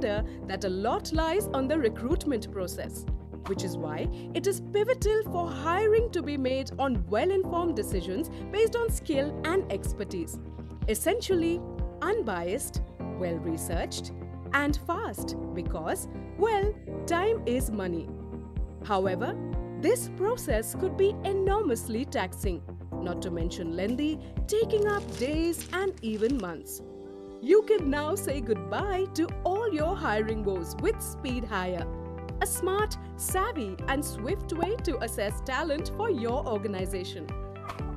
that a lot lies on the recruitment process, which is why it is pivotal for hiring to be made on well informed decisions based on skill and expertise. Essentially, unbiased, well researched, and fast because, well, time is money. However, this process could be enormously taxing, not to mention lengthy, taking up days and even months. You can now say goodbye to all your hiring woes with Speed Hire, a smart, savvy, and swift way to assess talent for your organization.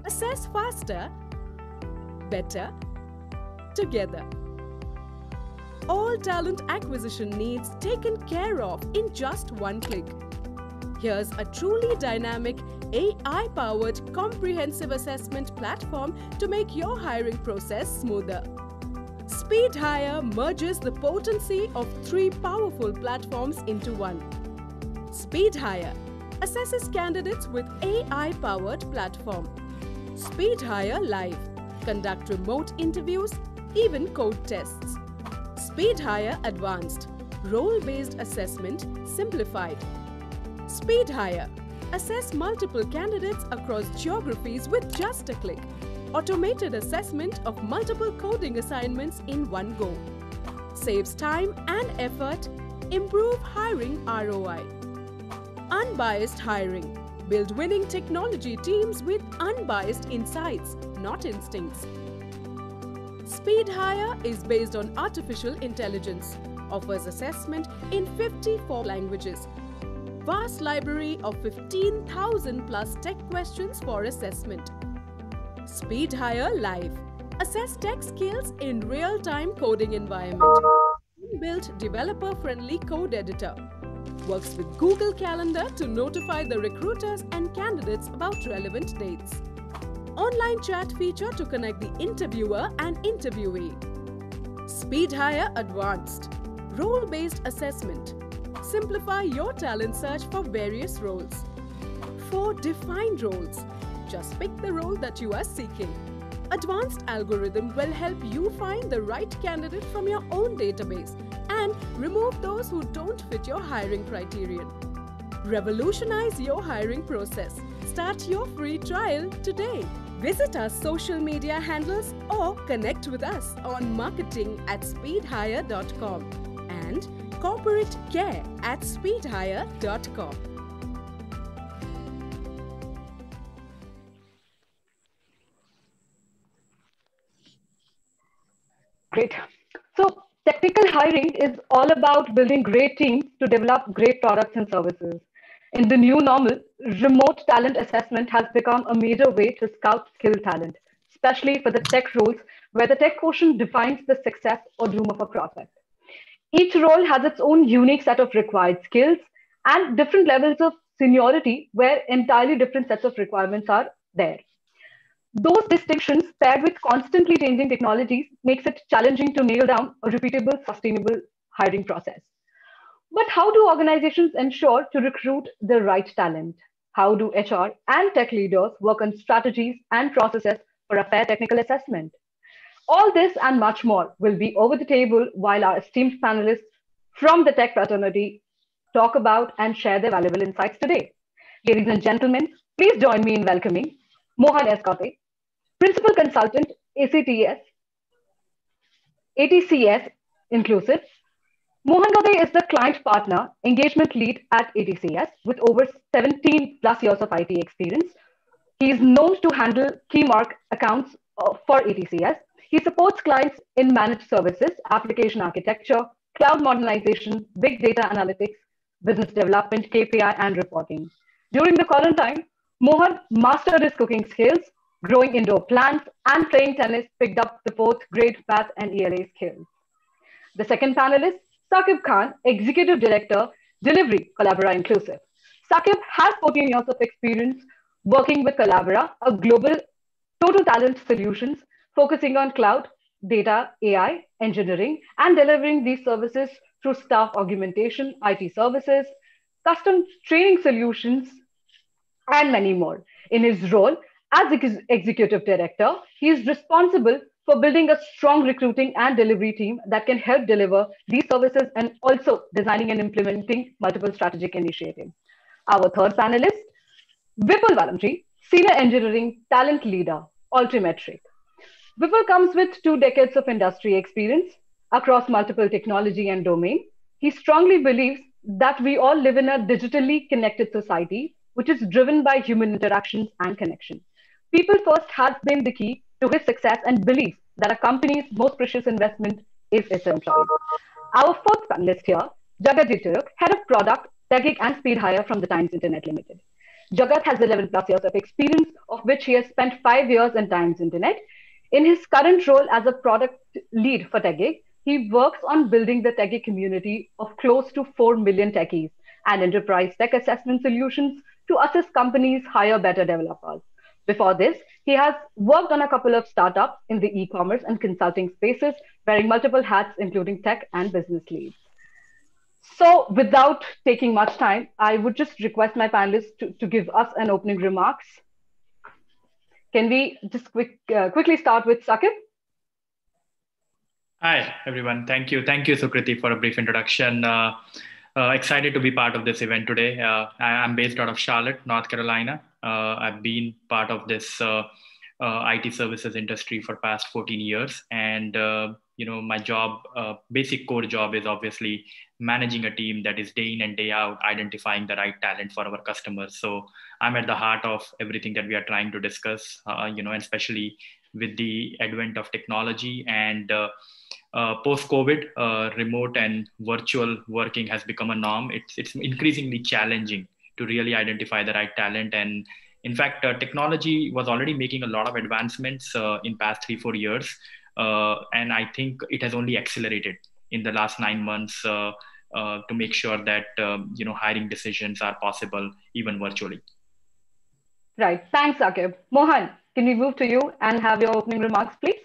Assess faster, better, together. All talent acquisition needs taken care of in just one click. Here's a truly dynamic AI powered comprehensive assessment platform to make your hiring process smoother. Speed Hire merges the potency of three powerful platforms into one. Speed Hire assesses candidates with AI powered platform. Speed Hire Live conduct remote interviews, even code tests. Speed Hire Advanced role based assessment simplified. Speed Hire assess multiple candidates across geographies with just a click automated assessment of multiple coding assignments in one go. Saves time and effort, improve hiring ROI. Unbiased hiring. Build winning technology teams with unbiased insights, not instincts. Speed Hire is based on artificial intelligence, offers assessment in 54 languages, vast library of 15,000 plus tech questions for assessment Speed Hire Live. Assess tech skills in real-time coding environment. Built developer-friendly code editor. Works with Google Calendar to notify the recruiters and candidates about relevant dates. Online chat feature to connect the interviewer and interviewee. Speed Hire Advanced. Role-based assessment. Simplify your talent search for various roles. Four defined roles just pick the role that you are seeking. Advanced algorithm will help you find the right candidate from your own database and remove those who don't fit your hiring criterion. Revolutionize your hiring process. Start your free trial today. Visit our social media handles or connect with us on marketing at speedhire.com and corporate care at speedhire.com. Great. So technical hiring is all about building great teams to develop great products and services. In the new normal, remote talent assessment has become a major way to scout skilled talent, especially for the tech roles where the tech quotient defines the success or doom of a prospect. Each role has its own unique set of required skills and different levels of seniority where entirely different sets of requirements are there. Those distinctions paired with constantly changing technologies makes it challenging to nail down a repeatable, sustainable hiring process. But how do organizations ensure to recruit the right talent? How do HR and tech leaders work on strategies and processes for a fair technical assessment? All this and much more will be over the table while our esteemed panelists from the tech fraternity talk about and share their valuable insights today. Ladies and gentlemen, please join me in welcoming Mohan S. Principal Consultant, ACTS, ATCS Inclusive. Mohan Gote is the client partner, engagement lead at ATCS with over 17 plus years of IT experience. He is known to handle key mark accounts uh, for ATCS. He supports clients in managed services, application architecture, cloud modernization, big data analytics, business development, KPI, and reporting. During the quarantine, Mohan mastered his cooking skills growing indoor plants, and playing tennis picked up the fourth grade math and ELA skills. The second panelist, Saqib Khan, Executive Director, Delivery Collabera Inclusive. Saqib has 14 years of experience working with Collabera, a global total talent solutions focusing on cloud, data, AI, engineering, and delivering these services through staff augmentation, IT services, custom training solutions, and many more. In his role as ex executive director, he is responsible for building a strong recruiting and delivery team that can help deliver these services and also designing and implementing multiple strategic initiatives. Our third panelist, Vipul Valamjee, Senior Engineering Talent Leader, Altimetrik. Vipul comes with two decades of industry experience across multiple technology and domain. He strongly believes that we all live in a digitally connected society, which is driven by human interactions and connection. People first has been the key to his success and believes that a company's most precious investment is its employees. Our fourth panelist here, Jagat Turuk, Head of Product, TechGig and Speed Hire from the Times Internet Limited. Jagat has 11 plus years of experience, of which he has spent five years in Times Internet. In his current role as a product lead for TechGig, he works on building the TechGig community of close to 4 million techies and enterprise tech assessment solutions to assist companies hire better developers. Before this, he has worked on a couple of startups in the e-commerce and consulting spaces, wearing multiple hats, including tech and business leads. So without taking much time, I would just request my panelists to, to give us an opening remarks. Can we just quick, uh, quickly start with Saqib? Hi, everyone. Thank you. Thank you, Sukriti, for a brief introduction. Uh, uh, excited to be part of this event today. Uh, I, am based out of Charlotte, North Carolina. Uh, I've been part of this uh, uh, IT services industry for past 14 years, and you know my job, basic core job, is obviously managing a team that is day in and day out identifying the right talent for our customers. So I'm at the heart of everything that we are trying to discuss. you know, and especially with the advent of technology and uh, post COVID, uh, remote and virtual working has become a norm. It's, it's increasingly challenging to really identify the right talent. And in fact, uh, technology was already making a lot of advancements uh, in past three, four years. Uh, and I think it has only accelerated in the last nine months uh, to make sure that, um, you know, hiring decisions are possible even virtually. Right. Thanks, Akib. Mohan, can we move to you and have your opening remarks, please?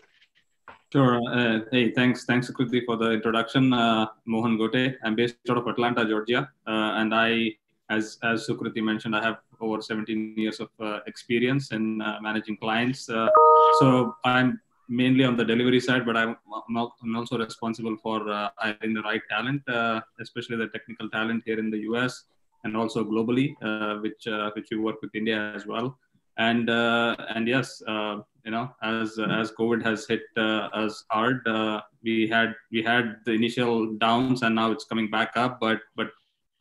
Sure. Uh, hey, thanks, thanks, Sukriti for the introduction. Uh, Mohan Gote. I'm based out of Atlanta, Georgia, uh, and I, as as Sukriti mentioned, I have over 17 years of uh, experience in uh, managing clients. Uh, so I'm mainly on the delivery side, but I'm, I'm also responsible for hiring the right talent, especially the technical talent here in the U.S. and also globally, which which we work with India as well and uh, and yes, uh, you know, as as COVID has hit uh, us hard, uh, we had we had the initial downs, and now it's coming back up. But but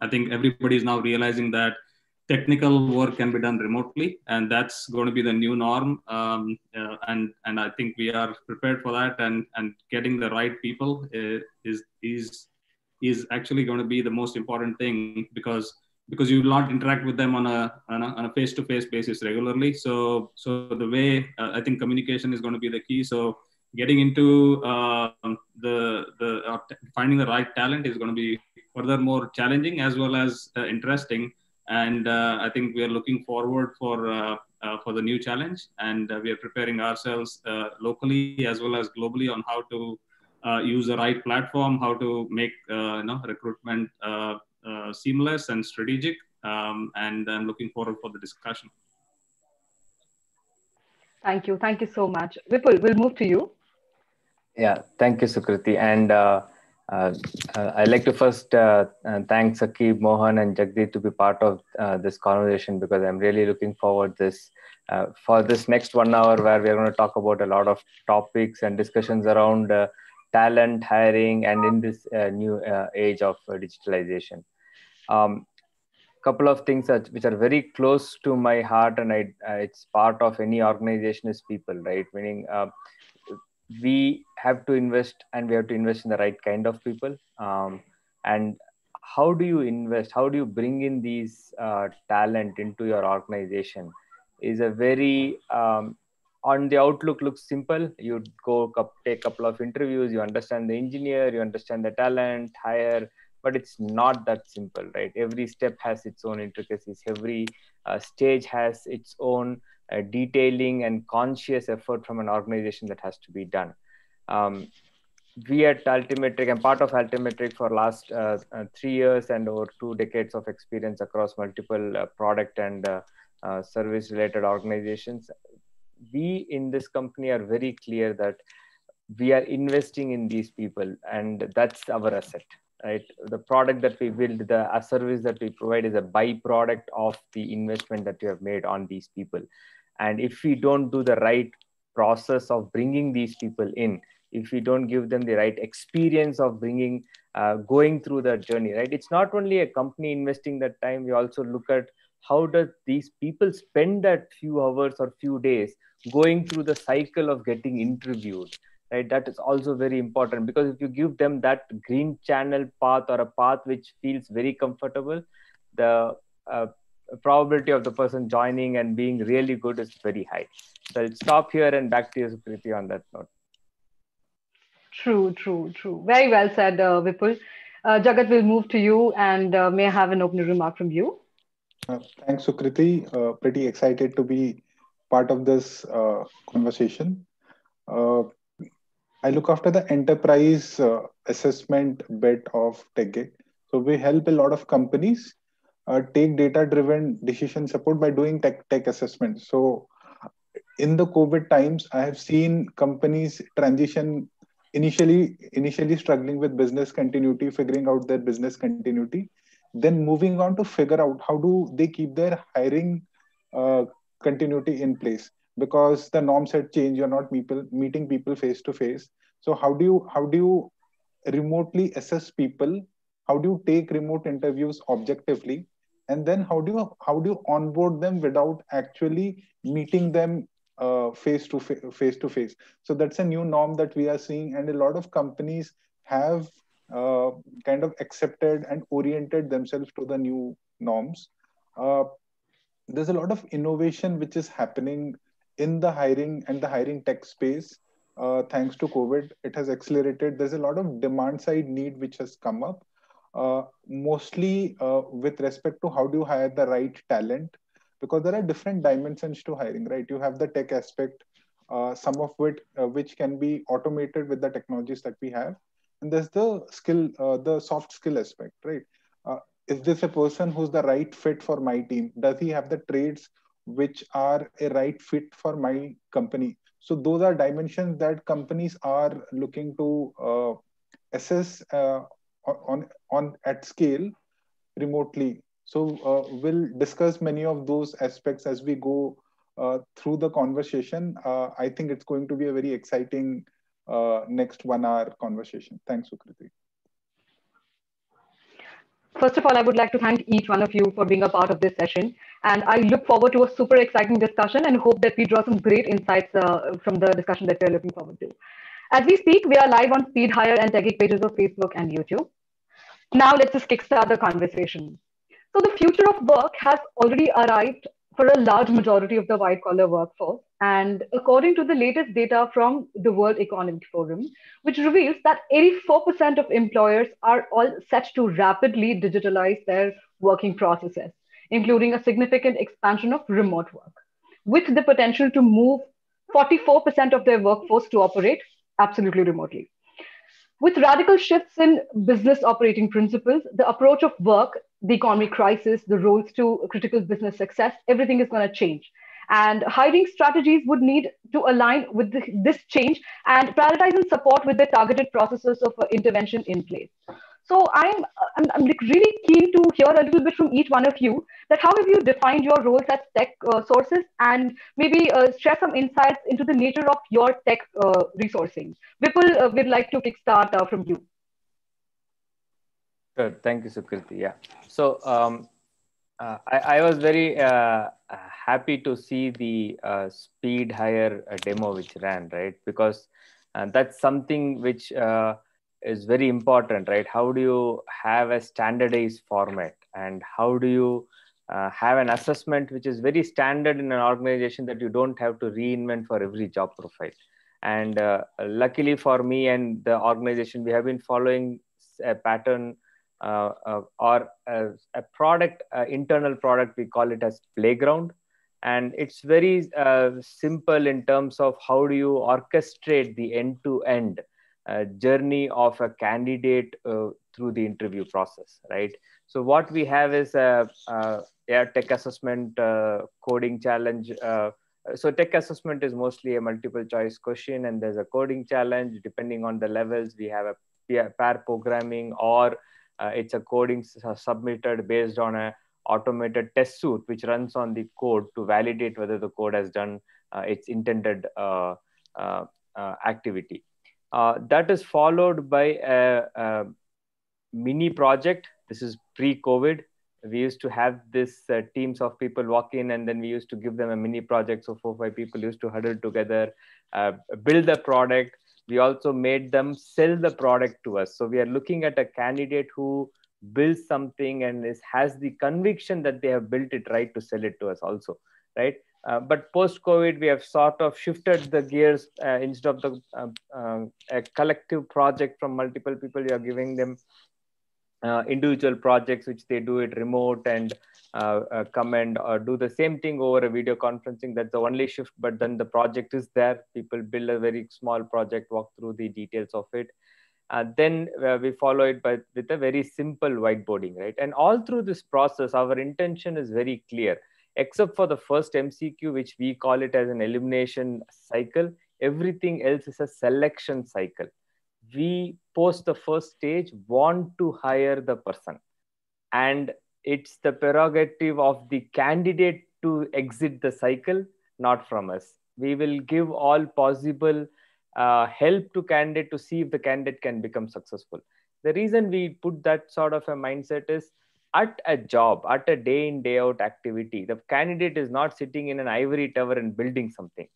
I think everybody is now realizing that technical work can be done remotely, and that's going to be the new norm. Um, uh, and and I think we are prepared for that, and and getting the right people is is is actually going to be the most important thing because because you will not interact with them on a on a, on a face-to-face basis regularly so so the way uh, i think communication is going to be the key so getting into uh, the the uh, finding the right talent is going to be further more challenging as well as uh, interesting and uh, i think we are looking forward for uh, for the new challenge and we are preparing ourselves locally as well as globally on how to use the right platform how to make you know recruitment uh, seamless and strategic. Um, and I'm looking forward for the discussion. Thank you. Thank you so much. Vipul, we'll move to you. Yeah, thank you, Sukriti. And uh, uh, uh I'd like to first uh, uh, thank Saqib, Mohan, and Jagdeep to be part of this conversation because I'm really looking forward this for this next one hour where we're going to talk about a lot of topics and discussions around talent hiring and in this new age of digitalization. Um, couple of things that, which are very close to my heart and I, uh, it's part of any organization is people right? Meaning uh, we have to invest and we have to invest in the right kind of people. Um, and how do you invest? How do you bring in these uh, talent into your organization is a very um, on the outlook looks simple. You go take a couple of interviews you understand the engineer you understand the talent hire but it's not that simple right? Every step has its own intricacies. Every uh, stage has its own uh, detailing and conscious effort from an organization that has to be done. Um, we at Altimetrik, I'm part of Altimetrik for last uh, uh, three years and over two decades of experience across multiple uh, product and uh, uh, service related organizations. We in this company are very clear that we are investing in these people and that's our asset right? The product that we build the service that we provide is a byproduct of the investment that you have made on these people and if we don't do the right process of bringing these people in if we don't give them the right experience of bringing uh, going through that journey right? It's not only a company investing that time we also look at how does these people spend that few hours or few days going through the cycle of getting interviewed right? That is also very important because if you give them that green channel path or a path which feels very comfortable the uh, probability of the person joining and being really good is very high. So i'll stop here and back to you Sukriti on that note. True true true. Very well said uh, vipul. Uh, jagat will move to you and uh, may i have an opening remark from you? Uh, thanks sukriti. Uh, pretty excited to be part of this uh, conversation. I look after the enterprise uh, assessment bit of TechGig. So we help a lot of companies uh, take data-driven decision support by doing tech tech assessment. So in the COVID times, I have seen companies transition initially initially struggling with business continuity, figuring out their business continuity, then moving on to figure out how do they keep their hiring uh, continuity in place. Because the norms had changed you're not people meeting people face to face. So how do you how do you remotely assess people? How do you take remote interviews objectively and then how do you how do you onboard them without actually meeting them uh, face to face to face? So that's a new norm that we are seeing and a lot of companies have uh, kind of accepted and oriented themselves to the new norms. Uh, there's a lot of innovation which is happening in the hiring and the hiring tech space, uh, thanks to COVID, it has accelerated. There's a lot of demand side need which has come up, uh, mostly uh, with respect to how do you hire the right talent, because there are different dimensions to hiring, right? You have the tech aspect, uh, some of which uh, which can be automated with the technologies that we have, and there's the skill, uh, the soft skill aspect, right? is this a person who's the right fit for my team? Does he have the traits which are a right fit for my company so those are dimensions that companies are looking to assess uh, on on at scale remotely so uh, we'll discuss many of those aspects as we go uh, through the conversation uh, i think it's going to be a very exciting uh, next one hour conversation thanks sukriti First of all, I would like to thank each one of you for being a part of this session. And I look forward to a super exciting discussion and hope that we draw some great insights uh, from the discussion that we're looking forward to. As we speak, we are live on Speed Hire and TechGig pages of Facebook and YouTube. Now let's just kickstart the conversation. So the future of work has already arrived for a large majority of the white collar workforce. And according to the latest data from the World Economic Forum, which reveals that 84% of employers are all set to rapidly digitalize their working processes, including a significant expansion of remote work, with the potential to move 44% of their workforce to operate absolutely remotely. With radical shifts in business operating principles, the approach of work, the economic crisis, the roles to critical business success, everything is going to change. And hiring strategies would need to align with this change and prioritize and support with the targeted processes of intervention in place. So I'm, I'm, I'm really keen to hear a little bit from each one of you that how have you defined your roles as tech uh, sources and maybe uh, share some insights into the nature of your tech uh, resourcing. Vipul, uh, we'd like to kickstart uh, from you. Good, thank you, Sukriti. Yeah, so um, uh, I, I, was very happy to see the speed hire demo which ran, right? Because that's something which is very important, right? How do you have a standardized format and how do you uh, have an assessment which is very standard in an organization that you don't have to reinvent for every job profile? And uh, luckily for me and the organization, we have been following a pattern uh, or a, a product, uh, internal product, we call it as Playground. And it's very uh, simple in terms of how do you orchestrate the end to end journey of a candidate uh, through the interview process, right? So what we have is a, a, a tech assessment uh, coding challenge, uh, so tech assessment is mostly a multiple choice question and there's a coding challenge depending on the levels we have a pair programming or uh, it's a coding submitted based on a automated test suite which runs on the code to validate whether the code has done uh, its intended uh, uh, that is followed by a, a mini project. This is pre-covid. We used to have this uh, teams of people walk in and then we used to give them a mini project. So four five people used to huddle together uh, build the product. We also made them sell the product to us. So we are looking at a candidate who builds something and is, has the conviction that they have built it right to sell it to us also right uh, but post covid we have sort of shifted the gears uh, instead of the uh, a collective project from multiple people you are giving them uh, individual projects which they do it remote and uh, come and do the same thing over a video conferencing. That's the only shift but then the project is there. People build a very small project walk through the details of it. Then we follow it by with a very simple whiteboarding right? And all through this process our intention is very clear except for the first mcq which we call it as an elimination cycle everything else is a selection cycle. We post the first stage want to hire the person. And it's the prerogative of the candidate to exit the cycle not from us. We will give all possible uh, help to candidate to see if the candidate can become successful. The reason we put that sort of a mindset is at a job at a day in day out activity the candidate is not sitting in an ivory tower and building something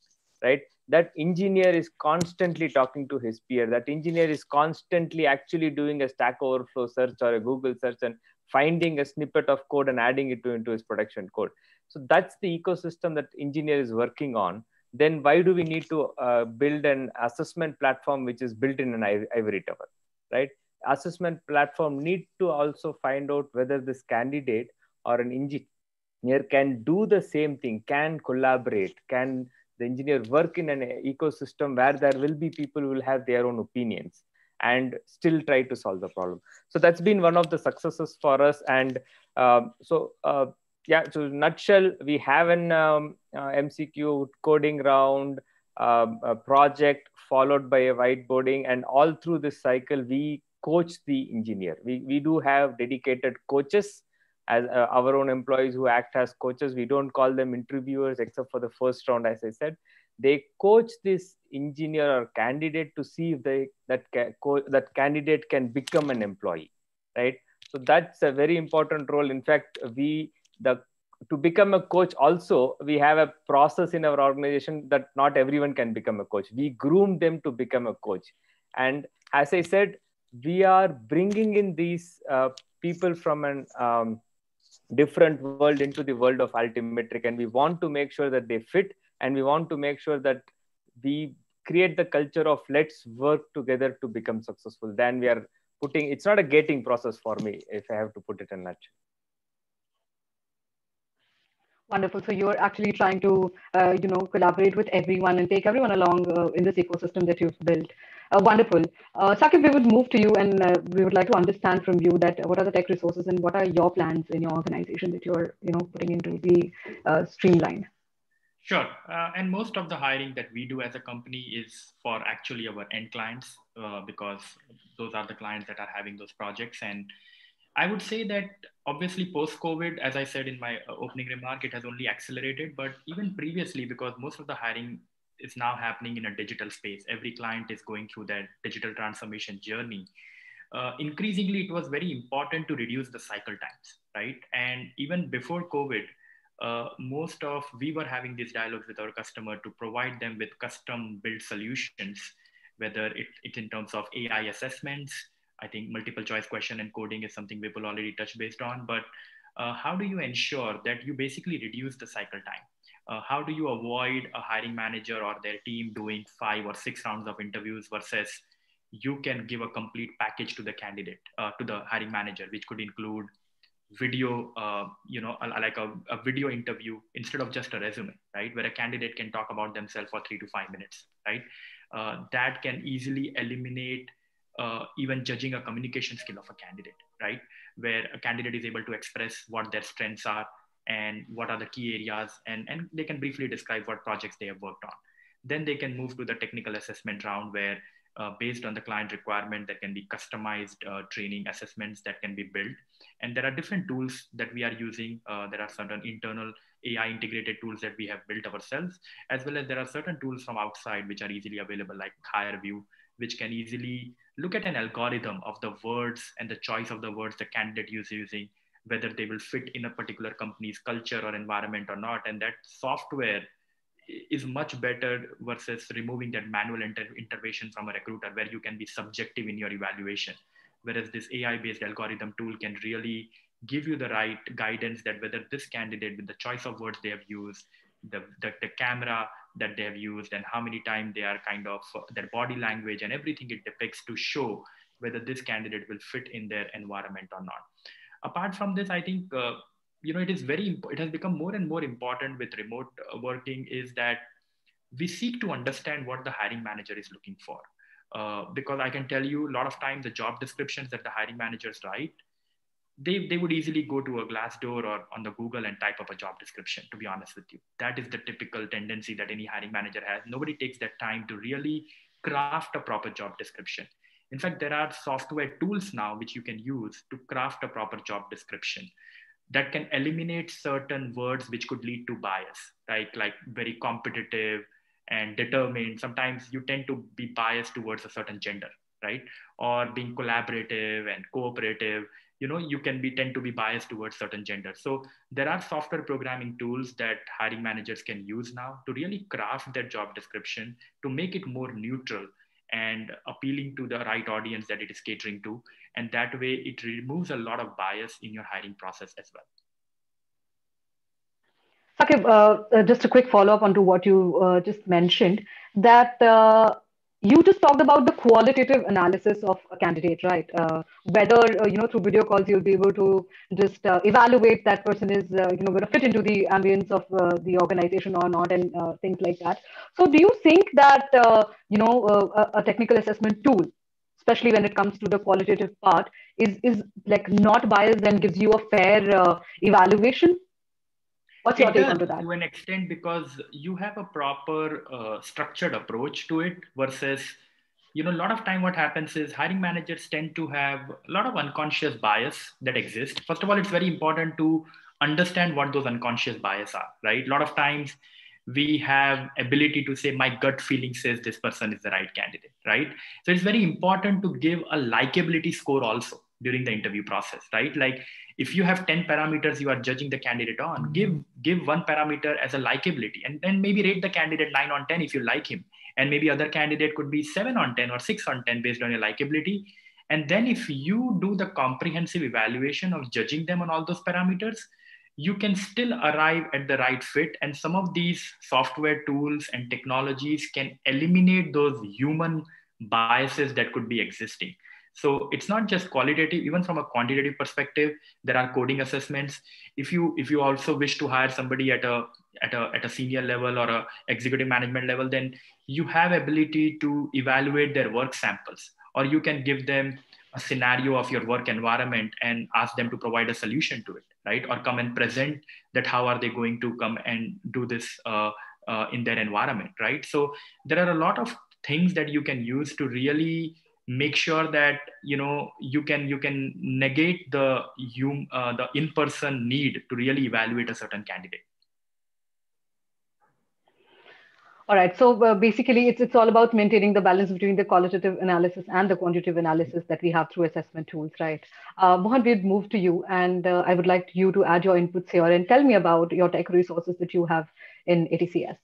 right? That engineer is constantly talking to his peer. That engineer is constantly actually doing a stack overflow search or a google search and finding a snippet of code and adding it to, into his production code. So that's the ecosystem that engineer is working on. Then why do we need to uh, build an assessment platform which is built in an ivory tower right assessment platform need to also find out whether this candidate or an engineer can do the same thing can collaborate can the engineer work in an ecosystem where there will be people will have their own opinions and still try to solve the problem. So that's been one of the successes for us and uh, so uh, yeah so nutshell we have an um, uh, mcq coding round um, project followed by a whiteboarding and all through this cycle we coach the engineer. We, we do have dedicated coaches as uh, our own employees who act as coaches. We don't call them interviewers except for the first round as i said. They coach this engineer or candidate to see if they that ca- that candidate can become an employee right? So that's a very important role. In fact we the to become a coach also we have a process in our organization that not everyone can become a coach. We groom them to become a coach. And as i said we are bringing in these uh, people from an um, different world into the world of altimetrik and we want to make sure that they fit and we want to make sure that we create the culture of let's work together to become successful. Then we are putting it's not a gating process for me if i have to put it in that wonderful. So you're actually trying to uh, you know collaborate with everyone and take everyone along uh, in this ecosystem that you've built wonderful. Uh, Saqib, we would move to you and uh, we would like to understand from you that what are the tech resources and what are your plans in your organization that you're you know putting into the uh, streamline. Sure. Uh, and most of the hiring that we do as a company is for actually our end clients uh, because those are the clients that are having those projects. And I would say that obviously post COVID, as I said in my opening remark, it has only accelerated. But even previously, because most of the hiring is now happening in a digital space. Every client is going through that digital transformation journey. Uh, increasingly, it was very important to reduce the cycle times, right? And even before COVID, uh, most of we were having these dialogues with our customer to provide them with custom built solutions, whether it, it in terms of AI assessments. I think multiple choice question and coding is something people already touched based on, but uh, how do you ensure that you basically reduce the cycle time? Uh, how do you avoid a hiring manager or their team doing five or six rounds of interviews versus you can give a complete package to the candidate uh, to the hiring manager which could include video uh, you know like a, a, video interview instead of just a resume right? Where a candidate can talk about themselves for three to five minutes right? Uh, that can easily eliminate uh, even judging a communication skill of a candidate right? Where a candidate is able to express what their strengths are and what are the key areas and, and they can briefly describe what projects they have worked on. Then they can move to the technical assessment round where uh, based on the client requirement there can be customized uh, training assessments that can be built. And there are different tools that we are using uh, there are certain internal ai integrated tools that we have built ourselves as well as there are certain tools from outside which are easily available like HireVue which can easily look at an algorithm of the words and the choice of the words the candidate is using whether they will fit in a particular company's culture or environment or not. And that software is much better versus removing that manual inter- intervention from a recruiter where you can be subjective in your evaluation. Whereas this ai based algorithm tool can really give you the right guidance that whether this candidate with the choice of words they have used the, the, the camera that they have used and how many times they are kind of their body language and everything it depicts to show whether this candidate will fit in their environment or not apart from this i think uh, you know it is very it has become more and more important with remote uh, working is that we seek to understand what the hiring manager is looking for. Uh, because i can tell you a lot of times the job descriptions that the hiring managers write they, they would easily go to a glassdoor or on the google and type up a job description to be honest with you. That is the typical tendency that any hiring manager has. Nobody takes that time to really craft a proper job description in fact there are software tools now which you can use to craft a proper job description that can eliminate certain words which could lead to bias, right? Like very competitive and determined. Sometimes you tend to be biased towards a certain gender, right? Or being collaborative and cooperative. You know, you can be tend to be biased towards certain gender. So there are software programming tools that hiring managers can use now to really craft their job description to make it more neutral and appealing to the right audience that it is catering to. And that way it removes a lot of bias in your hiring process as well. Okay, uh, uh, just a quick follow up onto what you uh, just mentioned that uh, you just talked about the qualitative analysis of a candidate, right? Uh, whether uh, you know through video calls you'll be able to just uh, evaluate that person is uh, you know going to fit into the ambience of uh, the organization or not, and uh, things like that. So, do you think that you know a, a, technical assessment tool, especially when it comes to the qualitative part, is is like not biased and gives you a fair evaluation? What's your take onto that? To an extent, because you have a proper uh, structured approach to it versus, you know, a lot of time what happens is hiring managers tend to have a lot of unconscious bias that exists. First of all, it's very important to understand what those unconscious bias are, right? A lot of times we have ability to say my gut feeling says this person is the right candidate, right? So it's very important to give a likability score also during the interview process, right? Like if you have 10 parameters you are judging the candidate on, mm-hmm. give give one parameter as a likability and then maybe rate the candidate 9 on 10 if you like him. And maybe other candidate could be 7 on 10 or 6 on 10 based on your likability. And then if you do the comprehensive evaluation of judging them on all those parameters, you can still arrive at the right fit. And some of these software tools and technologies can eliminate those human biases that could be existing. So it's not just qualitative, even from a quantitative perspective, there are coding assessments. If you if you also wish to hire somebody at a at a at a senior level or a executive management level, then you have ability to evaluate their work samples, or you can give them a scenario of your work environment and ask them to provide a solution to it, right? Or come and present that how are they going to come and do this uh, uh, in their environment, right? So there are a lot of things that you can use to really make sure that you know you can you can negate the hum, uh, the in person need to really evaluate a certain candidate. All right. So uh, basically it's it's all about maintaining the balance between the qualitative analysis and the quantitative analysis that we have through assessment tools right? Uh, mohan we'd move to you and uh, i would like you to add your inputs here and tell me about your tech resources that you have in atcs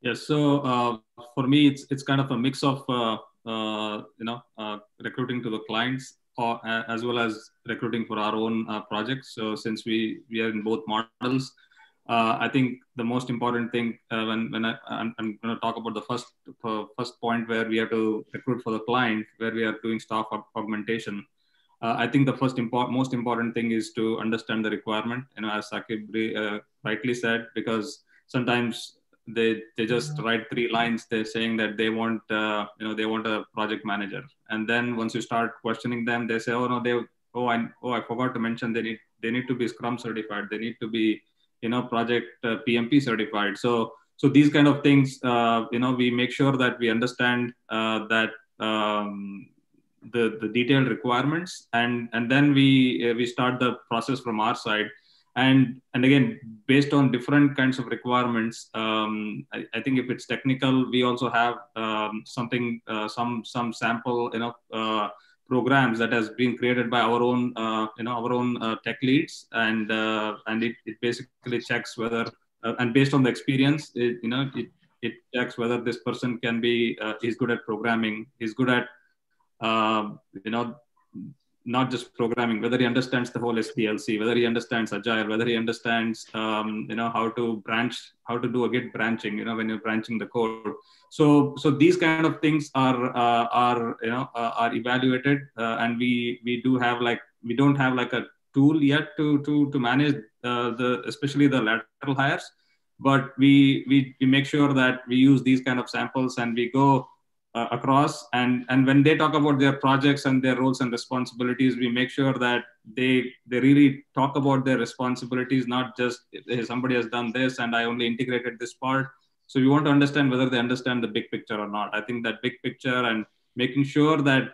yes. So uh, for me it's it's kind of a mix of uh, you know, uh, recruiting to the clients or, uh, as well as recruiting for our own projects. So since we, we are in both models, I think the most important thing when, when I, I'm, I'm going to talk about the first, first point where we have to recruit for the client, where we are doing staff augmentation. Uh, I think the first important, most important thing is to understand the requirement. You know, as Saqib uh, rightly said, because sometimes they they just write three lines they're saying that they want uh, you know they want a project manager and then once you start questioning them they say oh no they oh i oh i forgot to mention they need they need to be Scrum certified. They need to be, you know, project uh, PMP certified. So so these kind of things, uh, you know, we make sure that we understand uh, that um, the the detailed requirements, and and then we uh, we start the process from our side and and again based on different kinds of requirements um, I, I, think if it's technical we also have um, something uh, some some sample you know uh, programs that has been created by our own uh, you know our own uh, tech leads. And uh, and it, it basically checks whether uh, and based on the experience it, you know it, it checks whether this person can be is good at programming is good at you know not just programming, whether he understands the whole SDLC, whether he understands Agile, whether he understands, um, you know, how to branch, how to do a Git branching, you know, when you're branching the code. So, so these kind of things are, uh, are, you know, uh, are evaluated, uh, and we, we do have like, we don't have like a tool yet to, to, to manage uh, the, especially the lateral hires, but we, we, we make sure that we use these kind of samples and we go uh, across. And and when they talk about their projects and their roles and responsibilities we make sure that they they really talk about their responsibilities not just hey, somebody has done this and i only integrated this part. So we want to understand whether they understand the big picture or not. I think that big picture and making sure that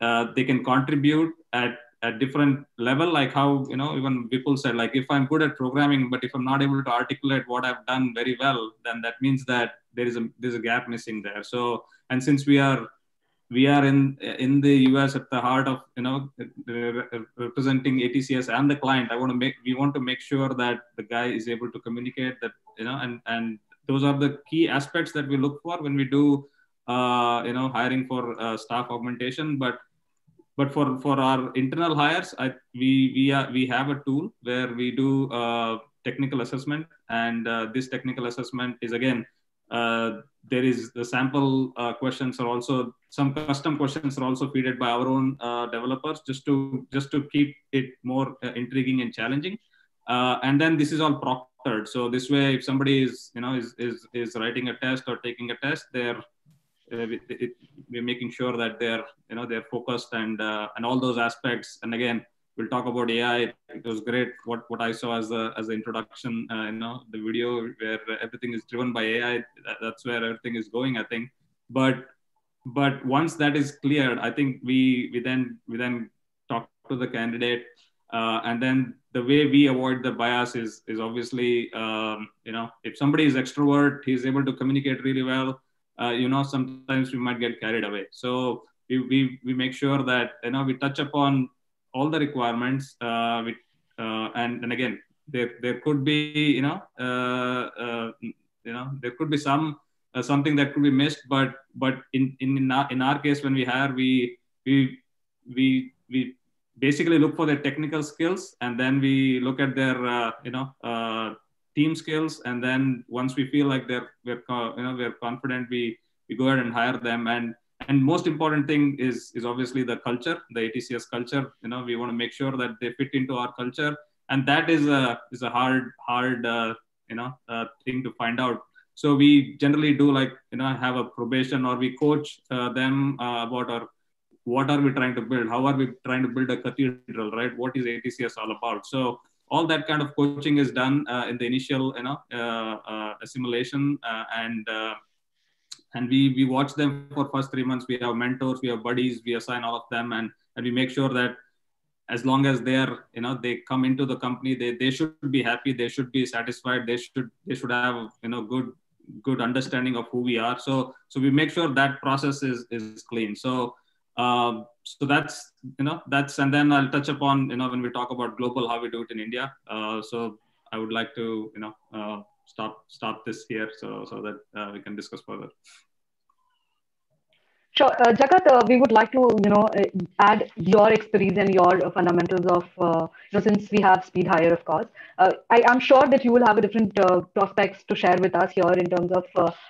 uh, they can contribute at a different level like how you know even people said like if i'm good at programming but if i'm not able to articulate what i've done very well then that means that there is a there's a gap missing there. So and since we are we are in in the us at the heart of you know representing atcs and the client i want to make we want to make sure that the guy is able to communicate that you know and and those are the key aspects that we look for when we do uh, you know hiring for uh, staff augmentation. But but for for our internal hires I, we we are we have a tool where we do uh, technical assessment and uh, this technical assessment is again uh, there is the sample uh, questions are also some custom questions are also feeded by our own uh, developers just to just to keep it more intriguing and challenging. And then this is all proctored. So this way, if somebody is you know is is, is writing a test or taking a test, they're it, it, we're making sure that they're you know they're focused and and all those aspects. And again, we'll talk about AI. It was great what, what I saw as the as the introduction, uh, you know, the video where everything is driven by AI. That, that's where everything is going, I think. But but once that is cleared, I think we we then we then talk to the candidate, uh, and then the way we avoid the bias is is obviously um, you know if somebody is extrovert, he's able to communicate really well. Uh, you know, sometimes we might get carried away. So we, we, we make sure that you know we touch upon all the requirements uh, with, uh, and, and again there there could be you know uh, uh you know there could be some uh, something that could be missed but but in in in our, in our case when we hire we we we we basically look for their technical skills and then we look at their you know team skills and then once we feel like they're we're you know we're confident we we go ahead and hire them. And and most important thing is is obviously the culture the atcs culture. You know we want to make sure that they fit into our culture. And that is a is a hard hard uh, you know uh, thing to find out. So we generally do like you know have a probation or we coach uh, them uh, about our what are we trying to build? How are we trying to build a cathedral right? What is atcs all about? So all that kind of coaching is done uh, in the initial you know uh, assimilation and and we we watch them for first three months. We have mentors we have buddies we assign all of them and and we make sure that as long as they're you know they come into the company they, they should be happy they should be satisfied they should they should have you know good good understanding of who we are. So so we make sure that process is is clean. So um, so that's you know that's and then i'll touch upon you know when we talk about global how we do it in india uh, so i would like to you know uh, stop stop this here so so that uh, we can discuss further. Sure, uh, Jagat, uh, we would like to you know uh, add your expertise and your fundamentals of uh, you know since we have SpeedHire, of course. Uh, I am sure that you will have a different uh, prospects to share with us here in terms of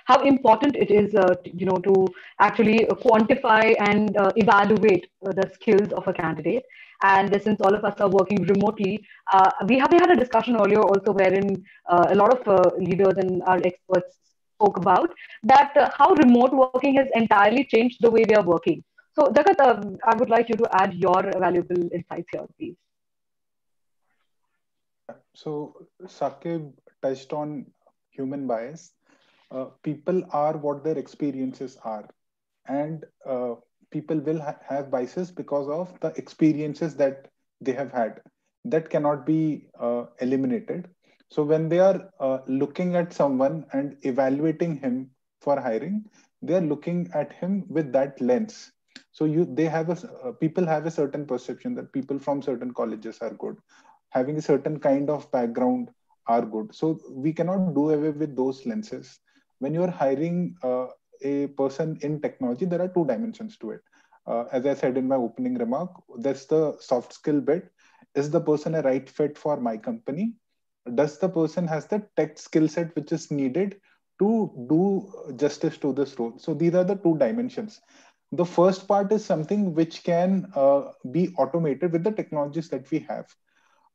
how important it is you know to actually quantify and evaluate the skills of a candidate. And since all of us are working remotely, we have we had a discussion earlier also wherein a lot of leaders and our experts spoke about that uh, how remote working has entirely changed the way we are working. So, Jagat, um, I would like you to add your valuable insights here, please. so Saqib touched on human bias. Uh, people are what their experiences are, and uh, people will ha- have biases because of the experiences that they have had. That cannot be uh, eliminated. So when they are uh, looking at someone and evaluating him for hiring, they are looking at him with that lens. So you, they have a uh, people have a certain perception that people from certain colleges are good, having a certain kind of background are good. So we cannot do away with those lenses. When you're hiring uh, a person in technology, there are two dimensions to it. Uh, as I said in my opening remark, that's the soft skill bit. Is the person a right fit for my company? Does the person has the tech skill set which is needed to do justice to this role? So these are the two dimensions. The first part is something which can uh, be automated with the technologies that we have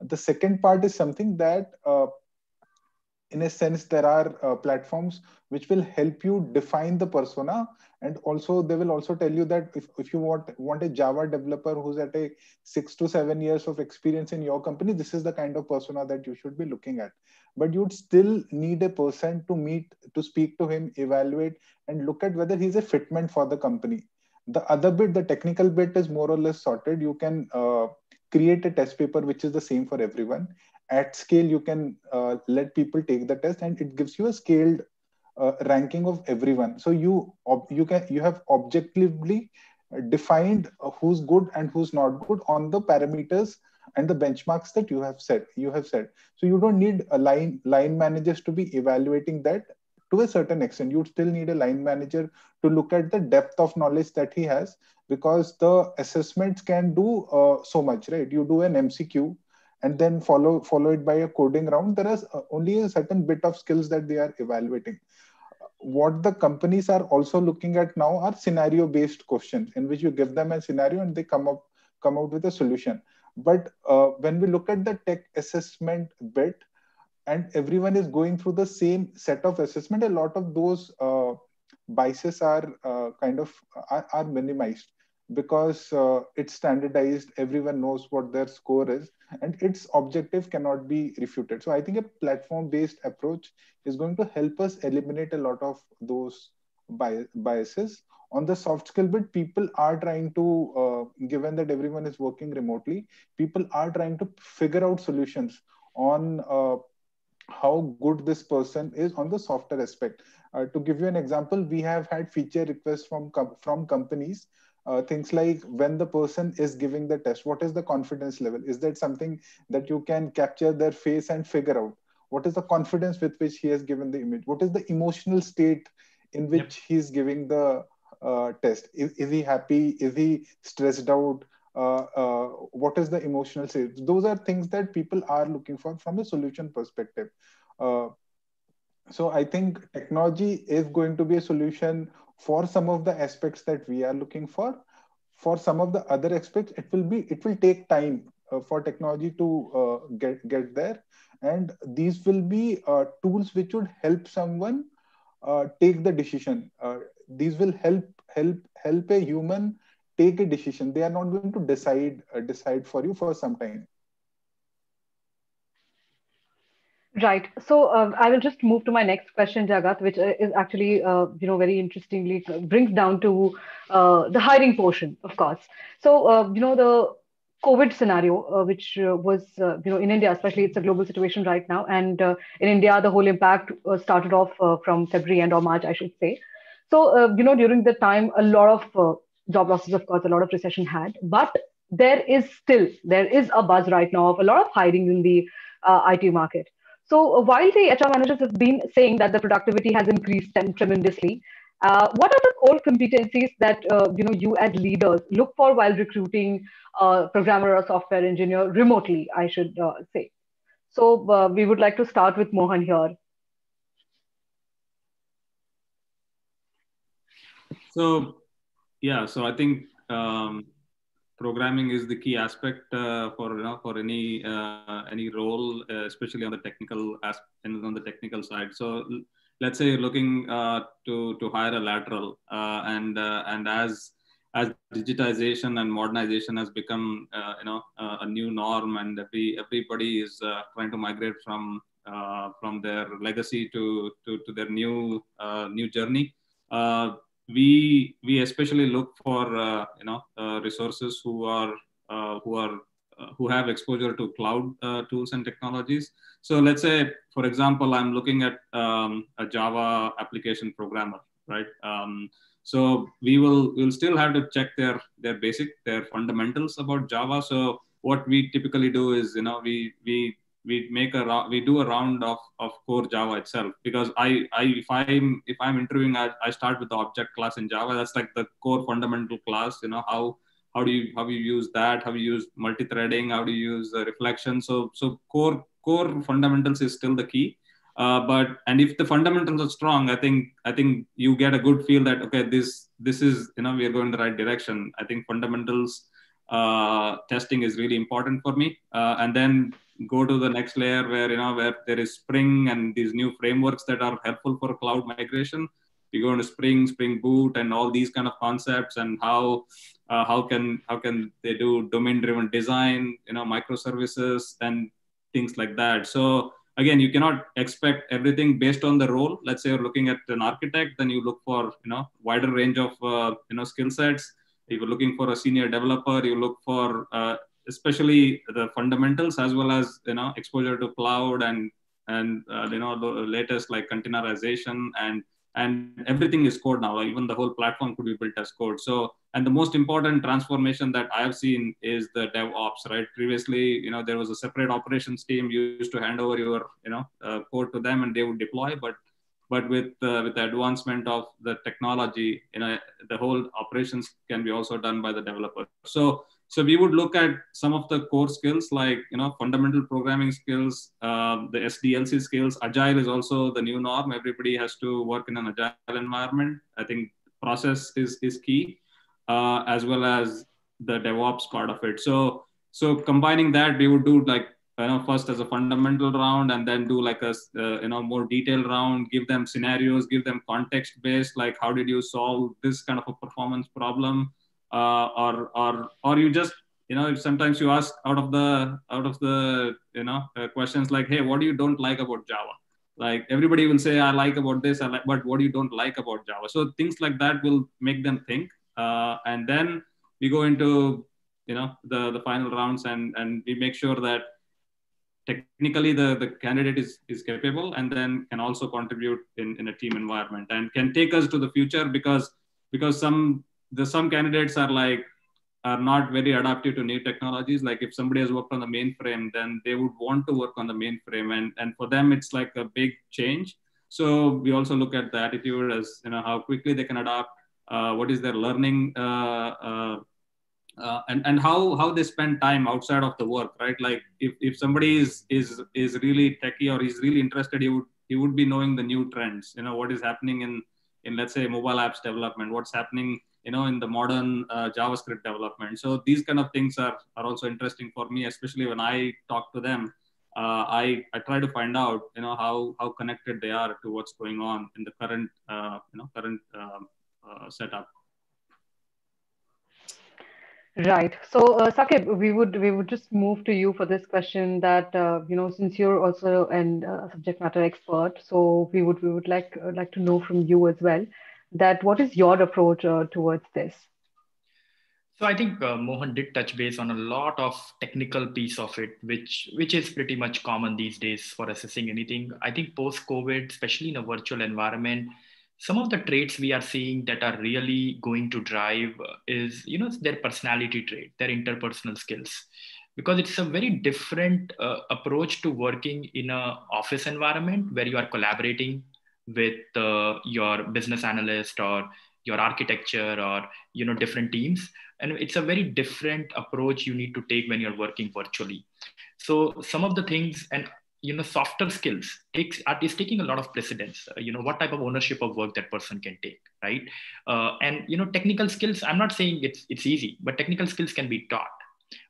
the second part is something that uh, in a sense there are uh, platforms which will help you define the persona. And also they will also tell you that if, if you want want a java developer who's at a six to seven years of experience in your company this is the kind of persona that you should be looking at. But you'd still need a person to meet to speak to him evaluate and look at whether he's a fitment for the company. The other bit the technical bit is more or less sorted. You can uh, create a test paper which is the same for everyone at scale you can uh, let people take the test and it gives you a scaled uh, ranking of everyone. So you you can you have objectively defined who's good and who's not good on the parameters and the benchmarks that you have set you have set. So you don't need a line line managers to be evaluating that to a certain extent. You still need a line manager to look at the depth of knowledge that he has because the assessments can do uh, so much right? You do an mcq and then follow followed by a coding round there is uh, only a certain bit of skills that they are evaluating. What the companies are also looking at now are scenario based questions in which you give them a scenario and they come up come out with a solution. But uh, when we look at the tech assessment bit and everyone is going through the same set of assessment a lot of those uh, biases are uh, kind of are, are minimized because uh, it's standardized everyone knows what their score is and its objective cannot be refuted. So i think a platform based approach is going to help us eliminate a lot of those biases. On the soft skill bit people are trying to uh, given that everyone is working remotely people are trying to figure out solutions on uh, how good this person is on the software aspect. Uh, to give you an example we have had feature requests from com- from companies uh, things like when the person is giving the test what is the confidence level? Is that something that you can capture their face and figure out? What is the confidence with which he has given the image? What is the emotional state in which yep. he's giving the uh, test? Is, is he happy? Is he stressed out? Uh, uh, what is the emotional state? Those are things that people are looking for from a solution perspective. Uh, so i think technology is going to be a solution for some of the aspects that we are looking for for some of the other aspects it will be it will take time uh, for technology to uh, get get there. And these will be uh, tools which would help someone uh, take the decision. Uh, these will help help help a human take a decision. They are not going to decide uh, decide for you for some time Right. So uh, I will just move to my next question, Jagat, which uh, is actually, uh, you know, very interestingly brings down to uh, the hiring portion, of course. So, uh, you know, the COVID scenario, uh, which was, you know, in India, especially, it's a global situation right now. And in India, the whole impact started off from February and or March, I should say. So, you know, during the time, a lot of job losses, of course, a lot of recession had, but there is still, there is a buzz right now of a lot of hiring in the IT market. So uh, while the HR managers have been saying that the productivity has increased tremendously, uh, what are the core competencies that uh, you know you as leaders look for while recruiting a programmer or software engineer remotely? I should uh, say. So uh, we would like to start with Mohan here. So yeah, so I think um, programming is the key aspect uh, for you know, for any uh, any role, uh, especially on the technical aspect and on the technical side. So let's say you're looking uh, to to hire a lateral, uh, and uh, and as as digitization and modernization has become you know a new norm and every everybody is trying to migrate from from their legacy to to, to their new new journey we we especially look for uh, you know uh, resources who are uh, who are who have exposure to cloud tools and technologies so let's say for example i'm looking at um, a java application programmer right um, so we will we'll still have to check their their basic their fundamentals about Java. So what we typically do is you know we we we make a we do a round of, of core Java itself. Because I, I if I'm if I'm interviewing I, I start with the object class in Java. That's like the core fundamental class you know how how do you how you use that? How you use multi-threading? How do you use the reflection? So so core core fundamentals is still the key. Uh, but and if the fundamentals are strong, I think I think you get a good feel that okay, this this is you know we are going the right direction. I think fundamentals uh, testing is really important for me, uh, and then go to the next layer where you know where there is Spring and these new frameworks that are helpful for cloud migration. We go into Spring, Spring Boot, and all these kind of concepts, and how uh, how can how can they do domain driven design, you know, microservices and things like that. So again you cannot expect everything based on the role let's say you're looking at an architect then you look for you know wider range of uh, you know skill sets if you're looking for a senior developer you look for uh, especially the fundamentals as well as you know exposure to cloud and and uh, you know the latest like containerization and and everything is code now. Even the whole platform could be built as code. So, and the most important transformation that I have seen is the DevOps. Right? Previously, you know, there was a separate operations team. You used to hand over your, you know, uh, code to them, and they would deploy. But, but with uh, with the advancement of the technology, you know, the whole operations can be also done by the developer. So, so we would look at some of the core skills like you know fundamental programming skills, uh, the SDLC skills. Agile is also the new norm. Everybody has to work in an agile environment. I think process is is key, uh, as well as the DevOps part of it. So so combining that, we would do like you know first as a fundamental round and then do like a uh, you know more detailed round give them scenarios give them context based like how did you solve this kind of a performance problem uh, or or or you just you know sometimes you ask out of the out of the you know uh, questions like hey what do you don't like about java? Like everybody will say i like about this I like, but what do you don't like about java? So things like that will make them think uh, and then we go into you know the the final rounds and and we make sure that technically the the candidate is is capable and then can also contribute in in a team environment and can take us to the future because because some the some candidates are like are not very adaptive to new technologies. Like if somebody has worked on the mainframe, then they would want to work on the mainframe, and and for them it's like a big change. So we also look at the attitude as you know how quickly they can adapt, uh, what is their learning, uh, uh, uh, and and how how they spend time outside of the work, right? Like if, if somebody is is is really techy or is really interested, he would he would be knowing the new trends. You know what is happening in in let's say mobile apps development, what's happening you know in the modern uh, javascript development so these kind of things are, are also interesting for me especially when i talk to them uh, I, I try to find out you know how, how connected they are to what's going on in the current uh, you know current um, uh, setup Right. So, uh, Saqib, we would we would just move to you for this question. That uh, you know, since you're also an uh, subject matter expert, so we would we would like uh, like to know from you as well that what is your approach uh, towards this? So i think uh, mohan did touch base on a lot of technical piece of it which which is pretty much common these days for assessing anything. I think post covid especially in a virtual environment some of the traits we are seeing that are really going to drive is you know their personality trait their interpersonal skills. Because it's a very different uh, approach to working in a office environment where you are collaborating with uh, your business analyst or your architecture or you know different teams. And it's a very different approach you need to take when you're working virtually. So some of the things and you know softer skills takes is taking a lot of precedence uh, you know what type of ownership of work that person can take right? Uh, and you know technical skills i'm not saying it's it's easy but technical skills can be taught.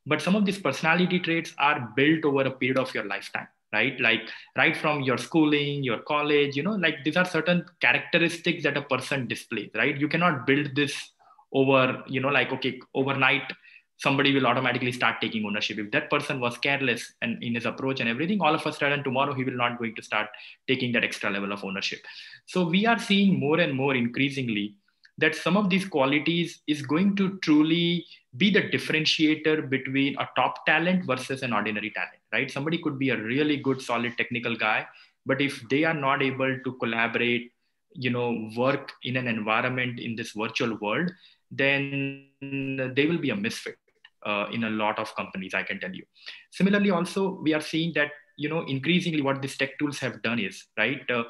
But some of these personality traits are built over a period of your lifetime right? Like right from your schooling your college you know like these are certain characteristics that a person displays right? You cannot build this over you know like okay overnight somebody will automatically start taking ownership. If that person was careless and in his approach and everything all of a sudden tomorrow he will not going to start taking that extra level of ownership. So we are seeing more and more increasingly that some of these qualities is going to truly be the differentiator between a top talent versus an ordinary talent right? Somebody could be a really good solid technical guy but if they are not able to collaborate you know work in an environment in this virtual world then they will be a misfit uh, in a lot of companies i can tell you. Similarly also we are seeing that you know increasingly what these tech tools have done is right uh,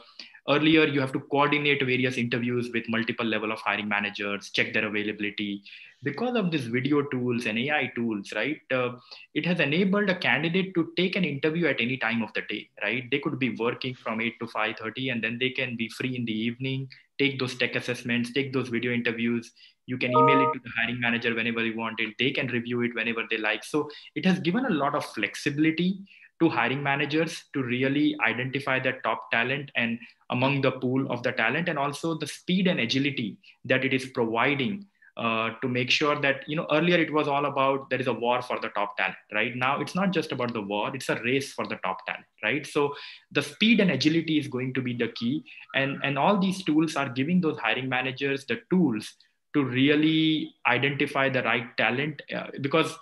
earlier you have to coordinate various interviews with multiple level of hiring managers check their availability. Because of these video tools and ai tools right uh, it has enabled a candidate to take an interview at any time of the day right? They could be working from 8 to 5.30 and then they can be free in the evening take those tech assessments take those video interviews. You can email it to the hiring manager whenever you want it. They can review it whenever they like. So it has given a lot of flexibility to hiring managers to really identify that top talent and among the pool of the talent and also the speed and agility that it is providing uh, to make sure that you know earlier it was all about there is a war for the top talent right? Now it's not just about the war it's a race for the top talent right? So the speed and agility is going to be the key and and all these tools are giving those hiring managers the tools to really identify the right talent uh, because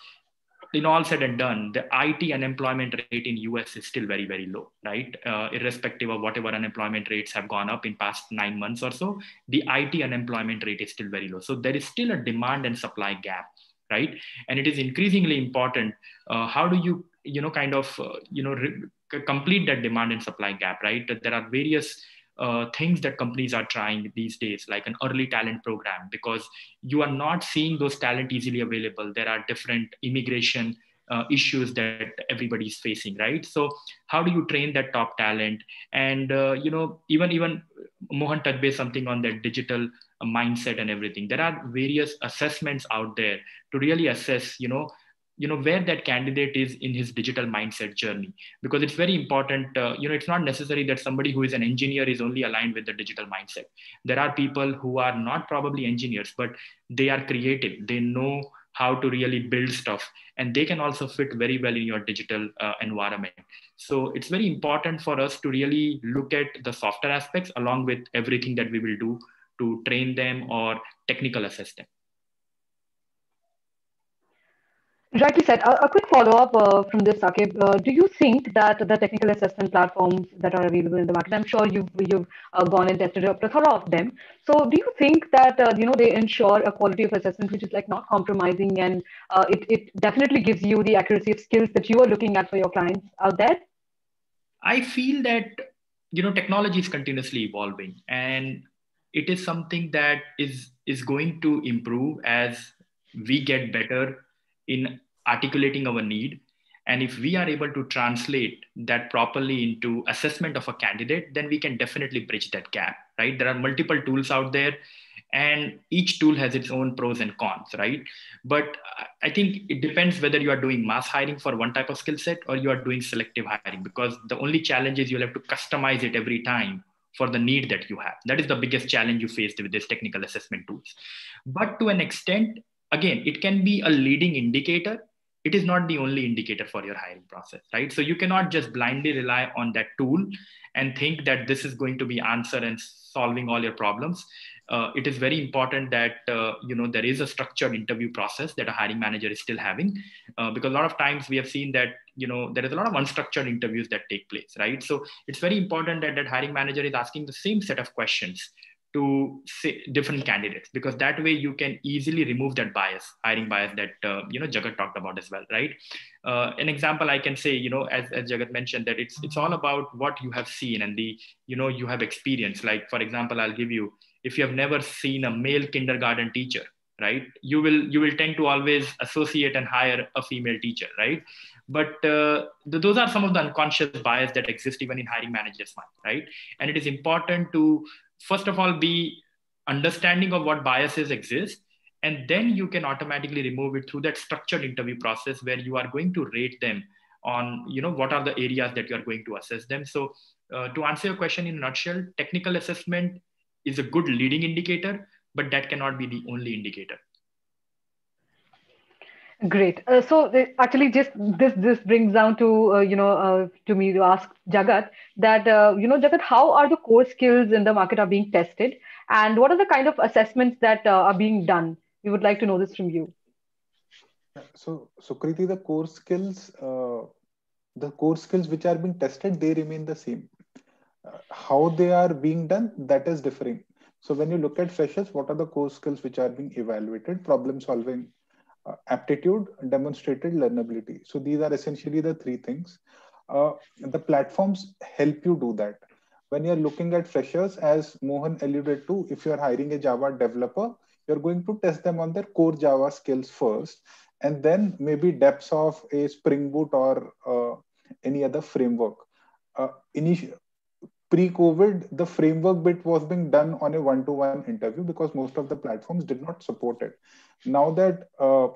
in all said and done, the IT unemployment rate in US is still very, very low, right? Uh, irrespective of whatever unemployment rates have gone up in past nine months or so, the IT unemployment rate is still very low. So there is still a demand and supply gap, right? And it is increasingly important. Uh, how do you, you know, kind of, uh, you know, re- complete that demand and supply gap, right? There are various uh, things that companies are trying these days, like an early talent program, because you are not seeing those talent easily available. There are different immigration uh, issues that everybody is facing, right? So how do you train that top talent? And uh, you know, even even Mohan touched base something on that digital mindset and everything. There are various assessments out there to really assess, you know, you know where that candidate is in his digital mindset journey. Because it's very important uh, you know it's not necessary that somebody who is an engineer is only aligned with the digital mindset. There are people who are not probably engineers but they are creative. They know how to really build stuff and they can also fit very well in your digital uh, environment. So it's very important for us to really look at the software aspects along with everything that we will do to train them or technical assess them Rightly said. A, a quick follow-up uh, from this, Saqib. Uh, do you think that the technical assessment platforms that are available in the market, I'm sure you've you've uh, gone and tested a plethora of them. So, do you think that uh, you know they ensure a quality of assessment which is like not compromising, and uh, it it definitely gives you the accuracy of skills that you are looking at for your clients out there? I feel that you know technology is continuously evolving, and it is something that is is going to improve as we get better in articulating our need. And if we are able to translate that properly into assessment of a candidate then we can definitely bridge that gap right? There are multiple tools out there and each tool has its own pros and cons right? But i think it depends whether you are doing mass hiring for one type of skill set or you are doing selective hiring because the only challenge is you'll have to customize it every time for the need that you have. That is the biggest challenge you faced with these technical assessment tools. But to an extent again it can be a leading indicator it is not the only indicator for your hiring process right? So you cannot just blindly rely on that tool and think that this is going to be answer and solving all your problems. Uh, it is very important that uh, you know there is a structured interview process that a hiring manager is still having uh, because a lot of times we have seen that you know there is a lot of unstructured interviews that take place right? So it's very important that that hiring manager is asking the same set of questions to different candidates because that way you can easily remove that bias hiring bias that uh, you know jagat talked about as well right? Uh, an example i can say you know as, as jagat mentioned that it's it's all about what you have seen and the you know you have experience like for example i'll give you if you have never seen a male kindergarten teacher right you will you will tend to always associate and hire a female teacher right? But uh, th- those are some of the unconscious bias that exist even in hiring managers mind right? And it is important to first of all be understanding of what biases exist and then you can automatically remove it through that structured interview process where you are going to rate them on you know what are the areas that you are going to assess them. So uh, to answer your question in a nutshell technical assessment is a good leading indicator but that cannot be the only indicator Great. Uh, so uh, actually, just this this brings down to uh, you know uh, to me to ask Jagat that uh, you know Jagat, how are the core skills in the market are being tested, and what are the kind of assessments that uh, are being done? We would like to know this from you. So, Sukriti, the core skills, the core skills which are being tested, they remain the same. how they are being done, that is differing. So when you look at freshers, what are the core skills which are being evaluated? Problem solving, uh, aptitude, demonstrated learnability. So these are essentially the three things. Uh, the platforms help you do that. When you're looking at freshers, as Mohan alluded to, if you're hiring a Java developer, you're going to test them on their core Java skills first, and then maybe depths of a Spring Boot or uh, any other framework. Uh, initial, pre-COVID, the framework bit was being done on a one-to-one interview because most of the platforms did not support it. Now that uh,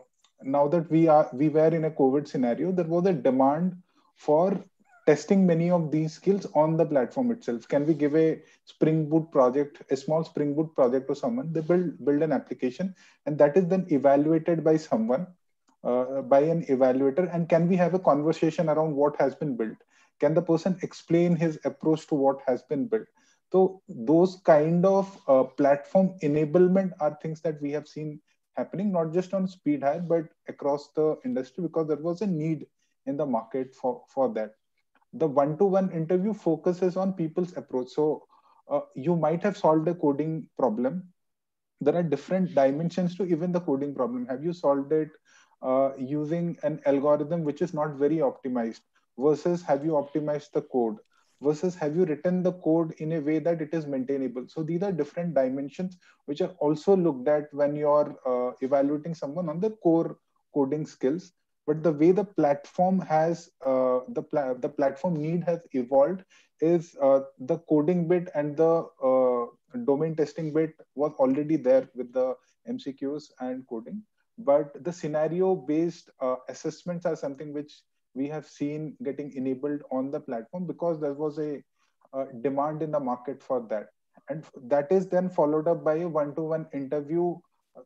now that we are we were in a COVID scenario, there was a demand for testing many of these skills on the platform itself. Can we give a Spring Boot project, a small Spring Boot project to someone? They build build an application, and that is then evaluated by someone, uh, by an evaluator. And can we have a conversation around what has been built? Can the person explain his approach to what has been built? So those kind of uh, platform enablement are things that we have seen happening not just on SpeedHire but across the industry because there was a need in the market for for that. The one-to-one interview focuses on people's approach. So uh, you might have solved a coding problem. There are different dimensions to even the coding problem. Have you solved it uh, using an algorithm which is not very optimized versus have you optimized the code versus have you written the code in a way that it is maintainable. So these are different dimensions which are also looked at when you're uh, evaluating someone on the core coding skills. But the way the platform has uh, the the platform need has evolved is uh, the coding bit and the uh, domain testing bit was already there with the mcqs and coding. But the scenario based uh, assessments are something which we have seen getting enabled on the platform because there was a, a demand in the market for that. And that is then followed up by a one to one interview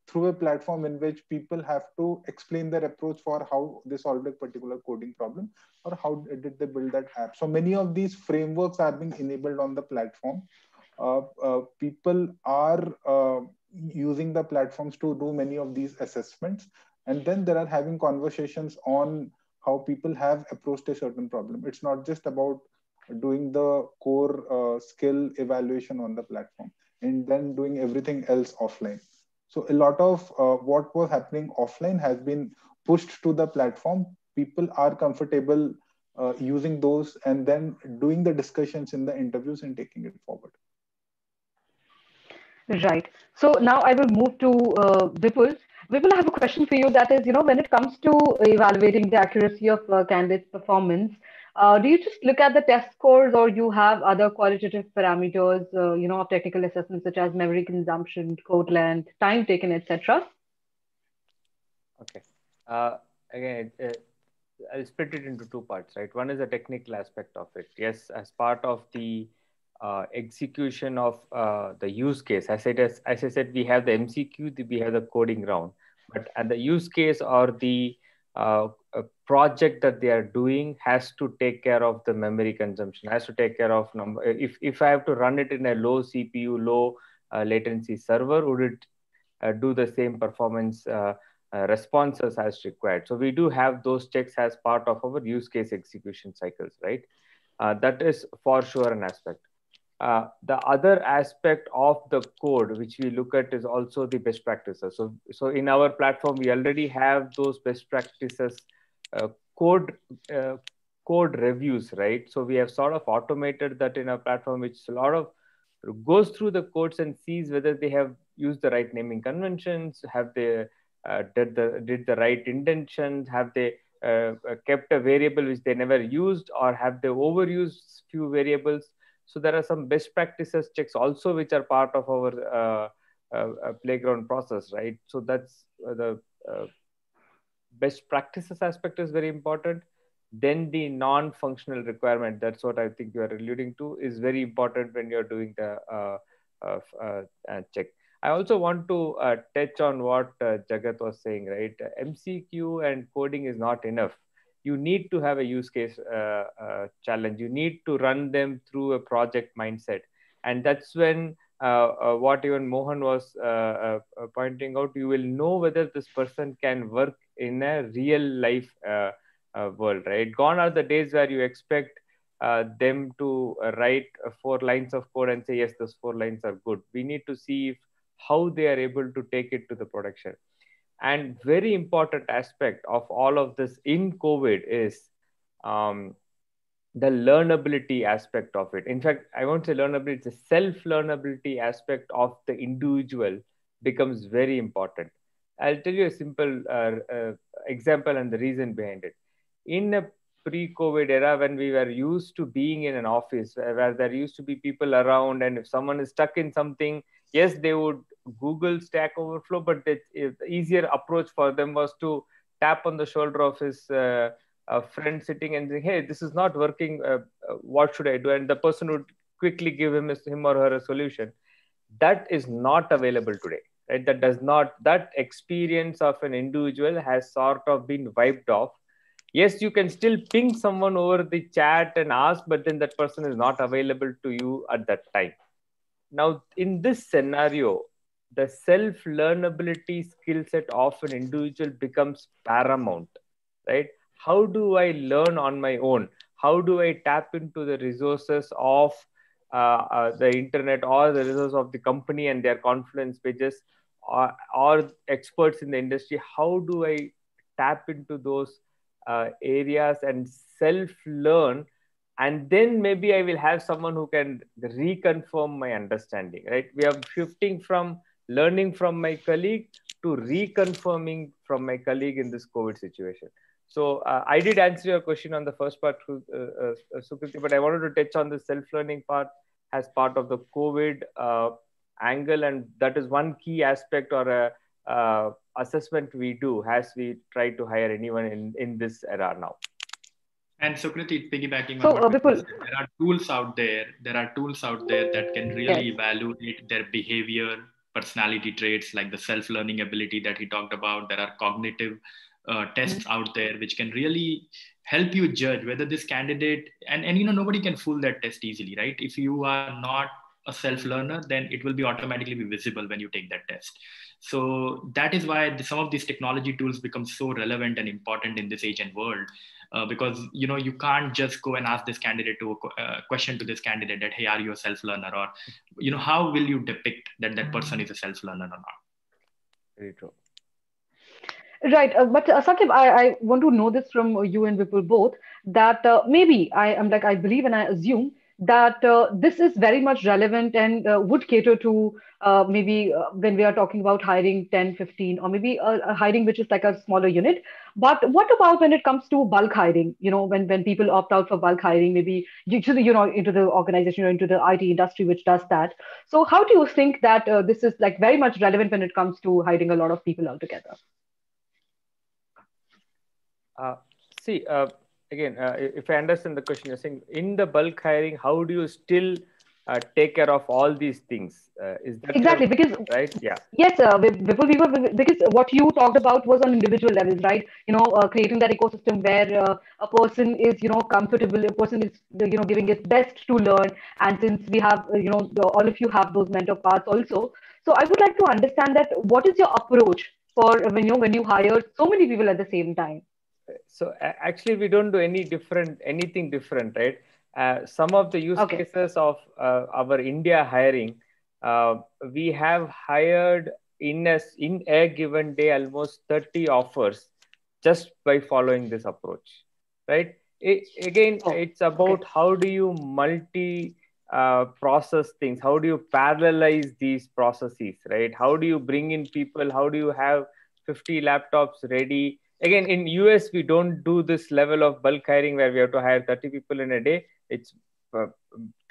through a platform in which people have to explain their approach for how they solved a particular coding problem or how did they build that app. So many of these frameworks are being enabled on the platform. Uh, uh, people are uh, using the platforms to do many of these assessments. And then there are having conversations on how people have approached a certain problem. It's not just about doing the core uh, skill evaluation on the platform and then doing everything else offline. So a lot of uh, what was happening offline has been pushed to the platform. People are comfortable uh, using those and then doing the discussions in the interviews and taking it forward. Right. So now I will move to uh, Vipul. Vipul, I have a question for you. That is, you know, when it comes to evaluating the accuracy of uh, candidates' performance, uh, do you just look at the test scores, or you have other qualitative parameters, uh, you know, of technical assessments such as memory consumption, code length, time taken, etc.? Okay. Uh, again, I'll split it into two parts, right? One is the technical aspect of it. Yes, as part of the uh, execution of uh, the use case. As I, as, as I said, we have the MCQ, we have the coding round, but and the use case or the uh, project that they are doing has to take care of the memory consumption, has to take care of number. If, if I have to run it in a low CPU, low uh, latency server, would it uh, do the same performance uh, responses as required? So we do have those checks as part of our use case execution cycles, right? that is for sure an aspect uh, the other aspect of the code which we look at is also the best practices. So so in our platform we already have those best practices uh, code uh, code reviews right? So we have sort of automated that in our platform which a lot of goes through the codes and sees whether they have used the right naming conventions have they uh, did the did the right intentions have they uh, kept a variable which they never used or have they overused few variables so there are some best practices checks also, which are part of our uh, uh, uh playground process, right? So that's uh, the uh, best practices aspect is very important. Then the non-functional requirement, that's what I think you are alluding to, is very important when you're doing the check. I also want to uh, touch on what uh, Jagat was saying, right? MCQ and coding is not enough. You need to have a use case uh, uh, challenge. You need to run them through a project mindset. And that's when uh, uh, what even Mohan was pointing out, you will know whether this person can work in a real life world, right? Gone are the days where you expect uh, them to uh, write uh, four lines of code and say yes those four lines are good we need to see if, how they are able to take it to the production and very important aspect of all of this in covid is um, the learnability aspect of it. In fact i won't say learnability it's the self learnability aspect of the individual becomes very important. I'll tell you a simple uh, uh, example and the reason behind it. In a pre-COVID era when we were used to being in an office where there used to be people around, and if someone is stuck in something, yes, they would Google Stack Overflow, but the easier approach for them was to tap on the shoulder of his uh, friend sitting and say, "Hey, this is not working. Uh, uh, what should I do?" And the person would quickly give him his, him or her a solution. That is not available today. Right? That does not. That experience of an individual has sort of been wiped off yes you can still ping someone over the chat and ask but then that person is not available to you at that time now in this scenario the self learnability skill set of an individual becomes paramount right? How do i learn on my own? How do i tap into the resources of uh, uh, the internet or the resources of the company and their confluence pages or, or experts in the industry? How do i tap into those uh, areas and self learn and then maybe i will have someone who can reconfirm my understanding right? We are shifting from learning from my colleague to reconfirming from my colleague in this covid situation so uh, i did answer your question on the first part uh, uh, Sukriti, but i wanted to touch on the self learning part as part of the covid uh, angle and that is one key aspect or a uh, assessment we do as we try to hire anyone in, in this era now. And Sukriti, piggybacking so, on uh, there are tools out there. There are tools out there that can really yes. evaluate their behavior, personality traits, like the self-learning ability that he talked about. There are cognitive uh, tests mm-hmm. out there which can really help you judge whether this candidate and and you know nobody can fool that test easily, right? If you are not a self-learner, then it will be automatically be visible when you take that test. So that is why some of these technology tools become so relevant and important in this age and world. Uh, because you know you can't just go and ask this candidate to a uh, question to this candidate that hey are you a self learner or you know how will you depict that that person is a self learner or not? Very true. Right, uh, but uh, Saqib, I, I want to know this from you and Vipul both that uh, maybe I am like I believe and I assume that uh, this is very much relevant and uh, would cater to uh, maybe uh, when we are talking about hiring 10 15 or maybe a, a, hiring which is like a smaller unit. But what about when it comes to bulk hiring? You know when, when people opt out for bulk hiring maybe you know into the organization or into the it industry which does that. So how do you think that uh, this is like very much relevant when it comes to hiring a lot of people altogether? Uh, see again, uh, if I understand the question, you're saying in the bulk hiring, how do you still uh, take care of all these things? Uh, is that exactly because right? Yeah. Yes, uh, before we were because what you talked about was on individual levels, right? You know, uh, creating that ecosystem where uh, a person is, you know, comfortable. A person is, you know, giving his best to learn. And since we have, you know, all of you have those mentor paths also, so I would like to understand that what is your approach for when you when you hire so many people at the same time? So actually we don't do any different anything different right? Uh, some of the use okay. cases of uh, our india hiring uh, we have hired in a in a given day almost 30 offers just by following this approach right? It, again oh, it's about okay. how do you multi uh, process things? How do you parallelize these processes right? How do you bring in people? How do you have 50 laptops ready again in us we don't do this level of bulk hiring where we have to hire 30 people in a day. It's uh,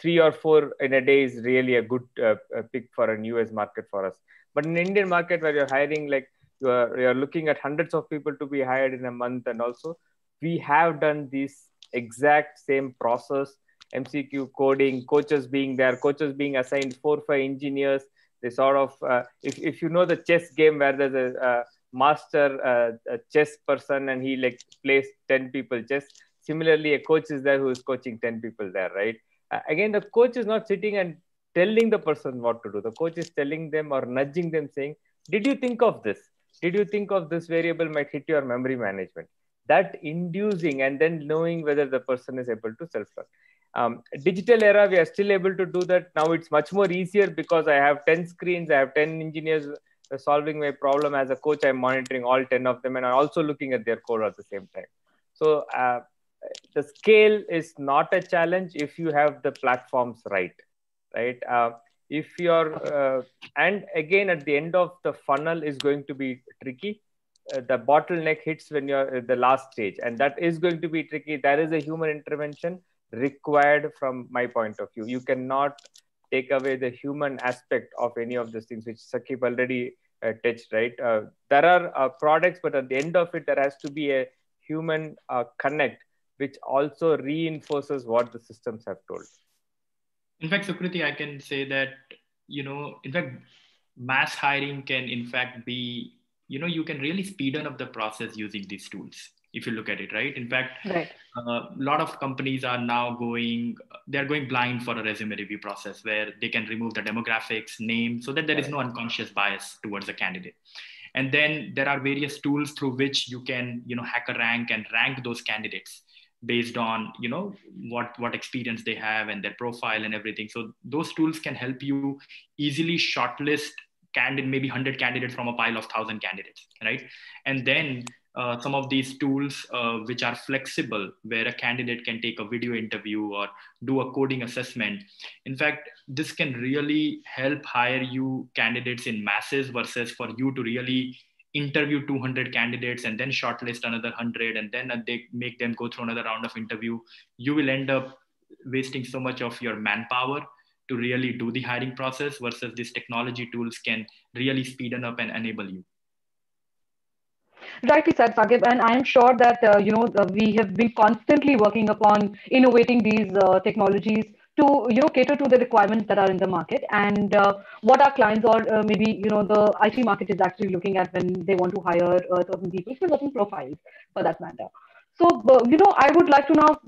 three or four in a day is really a good uh, pick for an us market for us. But in indian market where you're hiring like you are, you're looking at hundreds of people to be hired in a month and also we have done this exact same process mcq coding coaches being there coaches being assigned four five engineers. They sort of uh, if, if you know the chess game where there's a, a master uh, chess person and he like plays 10 people chess. Similarly a coach is there who is coaching 10 people there right? Uh, again the coach is not sitting and telling the person what to do. The coach is telling them or nudging them saying did you think of this? Did you think of this variable might hit your memory management? That inducing and then knowing whether the person is able to self-learn. Um, digital era we are still able to do that. Now it's much more easier because i have 10 screens i have 10 engineers solving my problem as a coach i'm monitoring all 10 of them and i'm also looking at their code at the same time. So uh, the scale is not a challenge if you have the platforms right right? Uh, if you're uh, and again at the end of the funnel is going to be tricky. Uh, the bottleneck hits when you're at the last stage and that is going to be tricky. There is a human intervention required from my point of view. You cannot take away the human aspect of any of these things which Saqib already uh, touched right? Uh, there are uh, products but at the end of it there has to be a human uh, connect which also reinforces what the systems have told. In fact sukriti i can say that you know in fact mass hiring can in fact be you know you can really speeden up the process using these tools if you look at it right? In fact right. a uh, lot of companies are now going they're going blind for a resume review process where they can remove the demographics name so that there is no unconscious bias towards the candidate. And then there are various tools through which you can you know hack a rank and rank those candidates based on you know what what experience they have and their profile and everything. So those tools can help you easily shortlist candidate maybe 100 candidates from a pile of 1000 candidates right? And then uh, some of these tools uh, which are flexible where a candidate can take a video interview or do a coding assessment. In fact this can really help hire you candidates in masses versus for you to really interview 200 candidates and then shortlist another 100 and then they make them go through another round of interview. You will end up wasting so much of your manpower to really do the hiring process versus these technology tools can really speeden up and enable you rightly said Saqib, and I am sure that uh, you know uh, we have been constantly working upon innovating these uh, technologies to you know cater to the requirements that are in the market and uh, what our clients or uh, maybe you know the IT market is actually looking at when they want to hire uh, certain people for certain profiles for that matter. So you know I would like to now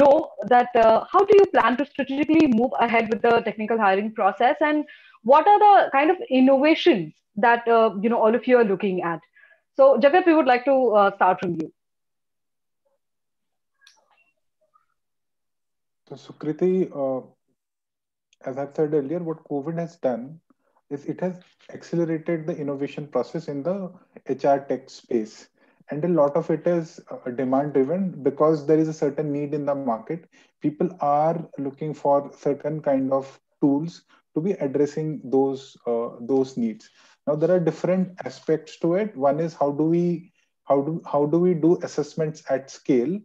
know that how do you plan to strategically move ahead with the technical hiring process and what are the kind of innovations that you know all of you are looking at? So Jagat, we would like to uh, start from you. So Sukriti, uh, as I've said earlier, what COVID has done is it has accelerated the innovation process in the HR tech space. And a lot of it is uh, demand driven because there is a certain need in the market. People are looking for certain kind of tools to be addressing those uh, those needs. Now there are different aspects to it. One is how do we how do how do we do assessments at scale?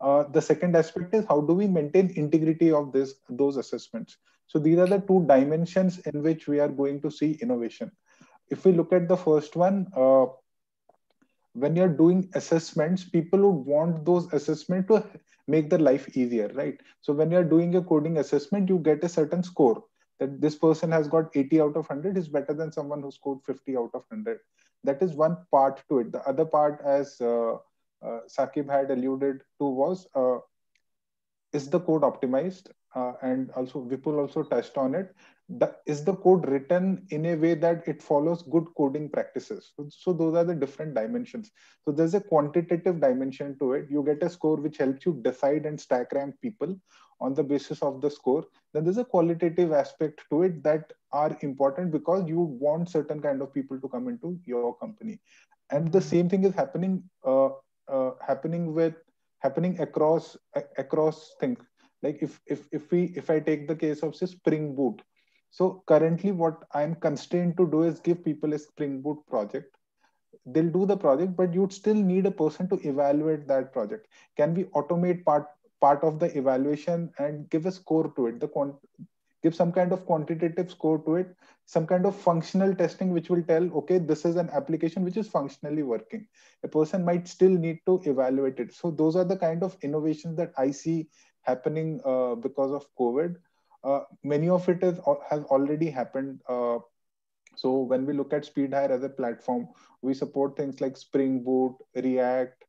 Uh, the second aspect is how do we maintain integrity of this those assessments? So these are the two dimensions in which we are going to see innovation. If we look at the first one, uh, when you're doing assessments, people would want those assessments to make their life easier, right? So when you're doing a coding assessment, you get a certain score that this person has got 80 out of 100 is better than someone who scored 50 out of 100 that is one part to it. The other part as uh, uh, Saqib had alluded to was uh, is the code optimized? Uh, and also vipul also touched on it the, is the code written in a way that it follows good coding practices? So, those are the different dimensions. So there's a quantitative dimension to it. You get a score which helps you decide and stack rank people on the basis of the score. Then there's a qualitative aspect to it that are important because you want certain kind of people to come into your company. And the same thing is happening uh, uh, happening with happening across across things. Like if if if we if i take the case of say spring boot so currently what i'm constrained to do is give people a spring boot project. They'll do the project but you'd still need a person to evaluate that project. Can we automate part part of the evaluation and give a score to it? The quant give some kind of quantitative score to it some kind of functional testing which will tell okay this is an application which is functionally working. A person might still need to evaluate it. So those are the kind of innovations that i see happening uh, because of covid uh, many of it is has already happened uh, So when we look at SpeedHire as a platform, we support things like Spring Boot, React,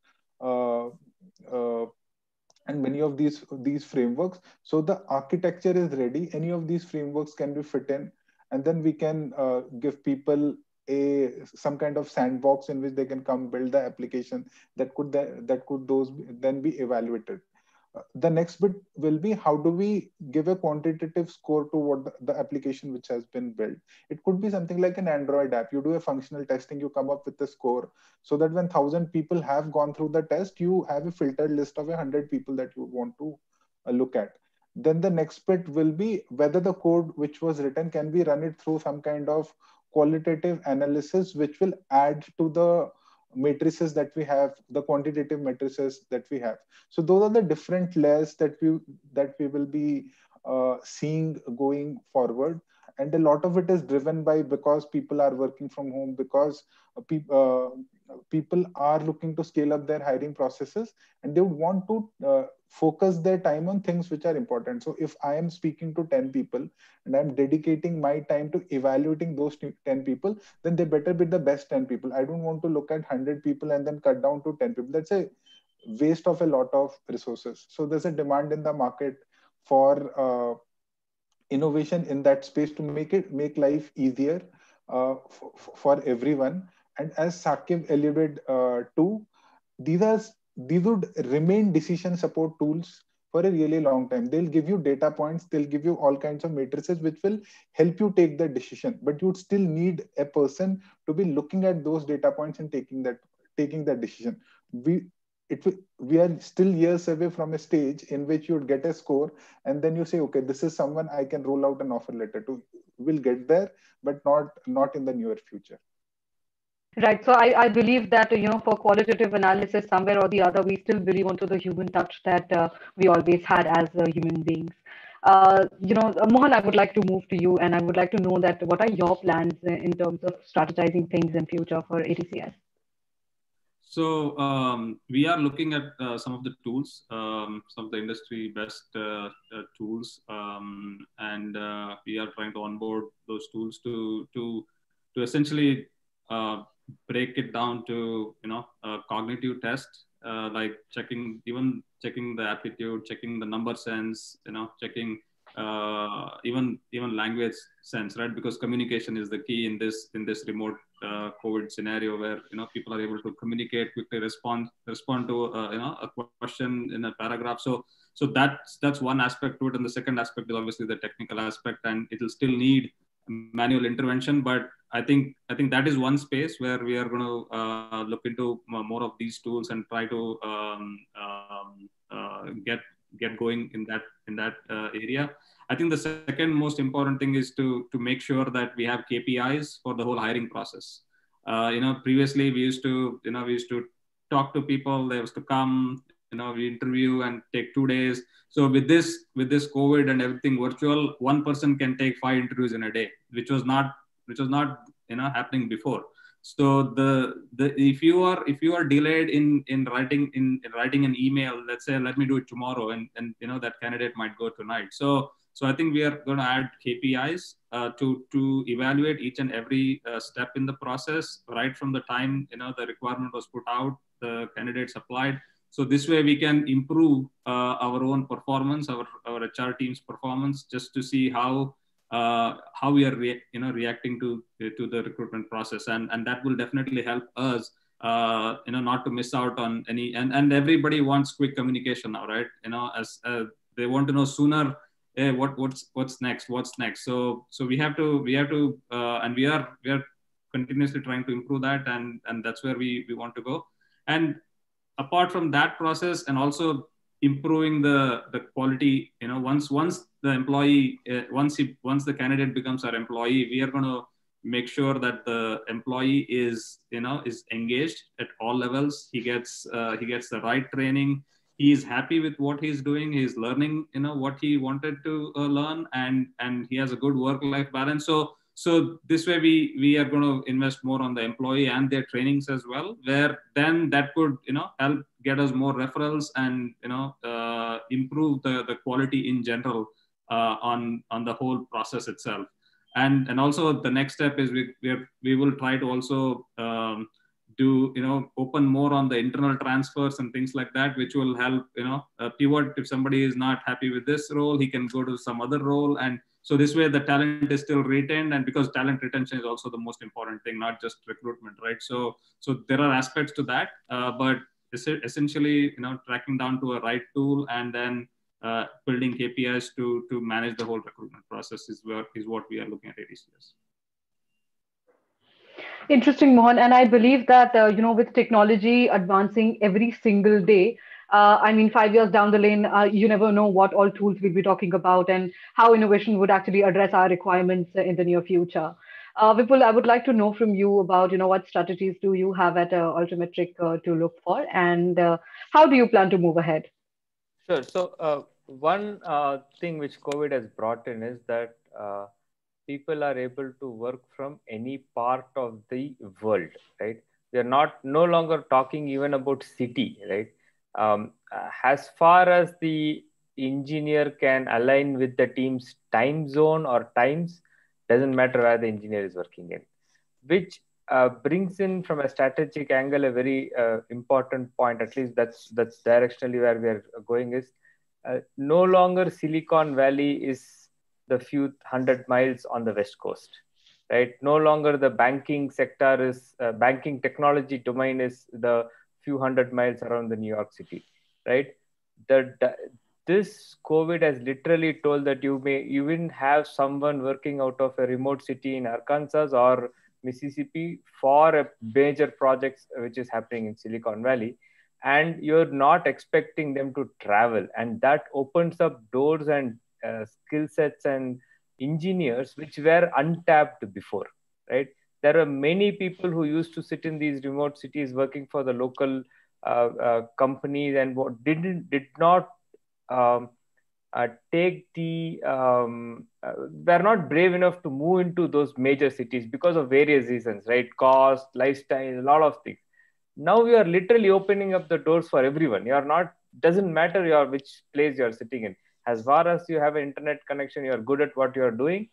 uh, uh, and many of these these frameworks. So the architecture is ready. Any of these frameworks can be fit in, and then we can uh, give people a some kind of sandbox in which they can come build the application that could that could those then be evaluated the next bit will be how do we give a quantitative score to what the, the, application which has been built. It could be something like an android app. You do a functional testing you come up with a score so that when 1000 people have gone through the test you have a filtered list of 100 people that you want to uh, look at. Then the next bit will be whether the code which was written can be run it through some kind of qualitative analysis which will add to the matrices that we have the quantitative matrices that we have. So those are the different layers that we that we will be uh, seeing going forward. And a lot of it is driven by because people are working from home because uh, pe- uh, people are looking to scale up their hiring processes and they want to uh, focus their time on things which are important. So if i am speaking to 10 people and i'm dedicating my time to evaluating those 10 people then they better be the best 10 people. I don't want to look at 100 people and then cut down to 10 people. That's a waste of a lot of resources. So there's a demand in the market for uh, innovation in that space to make it make life easier uh, for, for everyone and as Saqib alluded uh, to, these are these would remain decision support tools for a really long time. They'll give you data points, they'll give you all kinds of matrices which will help you take the decision. But you'd still need a person to be looking at those data points and taking that taking that decision. We it we are still years away from a stage in which you'd get a score and then you say, okay, this is someone I can roll out an offer letter to. We'll get there, but not not in the near future. Right. So I, I believe that, you know, for qualitative analysis, somewhere or the other, we still believe onto the human touch that uh, we always had as uh, human beings. Uh, you know, Mohan, I would like to move to you and I would like to know that what are your plans in terms of strategizing things in future for ATCS? So um, we are looking at uh, some of the tools, um, some of the industry best uh, uh, tools, um, and we are trying to onboard those tools to to to essentially break it down to you know a cognitive test uh, like checking even checking the aptitude checking the number sense you know checking uh, even even language sense right? Because communication is the key in this in this remote uh, covid scenario where you know people are able to communicate quickly respond respond to uh, you know a question in a paragraph. So so that's that's one aspect to it. And the second aspect is obviously the technical aspect and it will still need manual intervention but I think I think that is one space where we are going to uh, look into more of these tools and try to um, um, uh, get get going in that in that uh, area. I think the second most important thing is to to make sure that we have KPIs for the whole hiring process. Uh, you know, previously we used to you know we used to talk to people. They used to come. You know, we interview and take two days. So with this with this COVID and everything virtual, one person can take five interviews in a day, which was not which was not you know happening before. So the the if you are if you are delayed in in writing in, in, writing an email let's say let me do it tomorrow and and you know that candidate might go tonight so so i think we are going to add kpis uh, to to evaluate each and every uh, step in the process right from the time you know the requirement was put out the candidates applied. So this way we can improve uh, our own performance our our hr team's performance just to see how uh, how we are re- you know reacting to to the recruitment process. And and that will definitely help us uh, you know not to miss out on any and and everybody wants quick communication now right? You know as uh, they want to know sooner hey, what what's what's next what's next? So so we have to we have to uh, and we are we are continuously trying to improve that and and that's where we we want to go. And apart from that process and also improving the the quality you know once once the employee uh, once he once the candidate becomes our employee we are going to make sure that the employee is you know is engaged at all levels. He gets uh, he gets the right training. He is happy with what he's doing. He's learning you know what he wanted to uh, learn and and he has a good work life balance. So so this way we we are going to invest more on the employee and their trainings as well where then that could you know help get us more referrals and you know uh, improve the the quality in general uh, on on the whole process itself. And and also the next step is we we, we will try to also um, do you know open more on the internal transfers and things like that which will help you know pivot. If somebody is not happy with this role he can go to some other role. And so this way the talent is still retained and because talent retention is also the most important thing not just recruitment right? So so there are aspects to that uh, but essentially you know tracking down to a right tool and then uh, building kpis to to manage the whole recruitment process is where is what we are looking at ATCS. Interesting, Mohan. And I believe that, uh, you know, with technology advancing every single day, uh, I mean, five years down the lane, uh, you never know what all tools we'll be talking about and how innovation would actually address our requirements in the near future. Uh, Vipul, I would like to know from you about, you know, what strategies do you have at uh, Altimetrik uh, to look for, and uh, how do you plan to move ahead? Sure. So uh, one thing which COVID has brought in is that people are able to work from any part of the world, right? We are not no longer talking even about city, right? um, uh, as far as the engineer can align with the team's time zone or times doesn't matter where the engineer is working in. Which uh, brings in from a strategic angle a very uh, important point. At least that's that's directionally where we are going is uh, no longer silicon valley is the few hundred miles on the west coast right? No longer the banking sector is uh, banking technology domain is the few hundred miles around the New York City, right? The this COVID has literally told that you may even have someone working out of a remote city in Arkansas or Mississippi for a major project which is happening in Silicon Valley, and you're not expecting them to travel, and that opens up doors and uh, skill sets and engineers which were untapped before, right? there are many people who used to sit in these remote cities working for the local uh, uh, companies and didn't did not um, uh, take the um, uh, not brave enough to move into those major cities because of various reasons right cost lifestyle a lot of things now we are literally opening up the doors for everyone you are not doesn't matter your which place you are sitting in as far as you have an internet connection you are good at what you are doing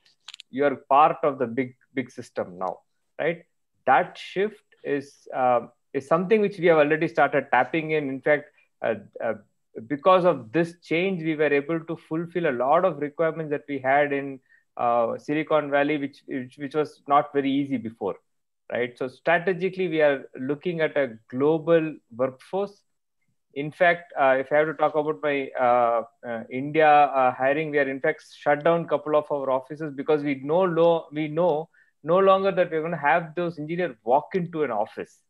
you are part of the big big system now right? That shift is uh, is something which we have already started tapping in. In fact, uh, uh, because of this change, we were able to fulfill a lot of requirements that we had in uh, Silicon Valley, which, which which was not very easy before, right? So strategically, we are looking at a global workforce in fact, uh, if I have to talk about my uh, uh, India uh, hiring, we are in fact shut down a couple of our offices because we know lo- we know no longer that we're going to have those engineers walk into an office,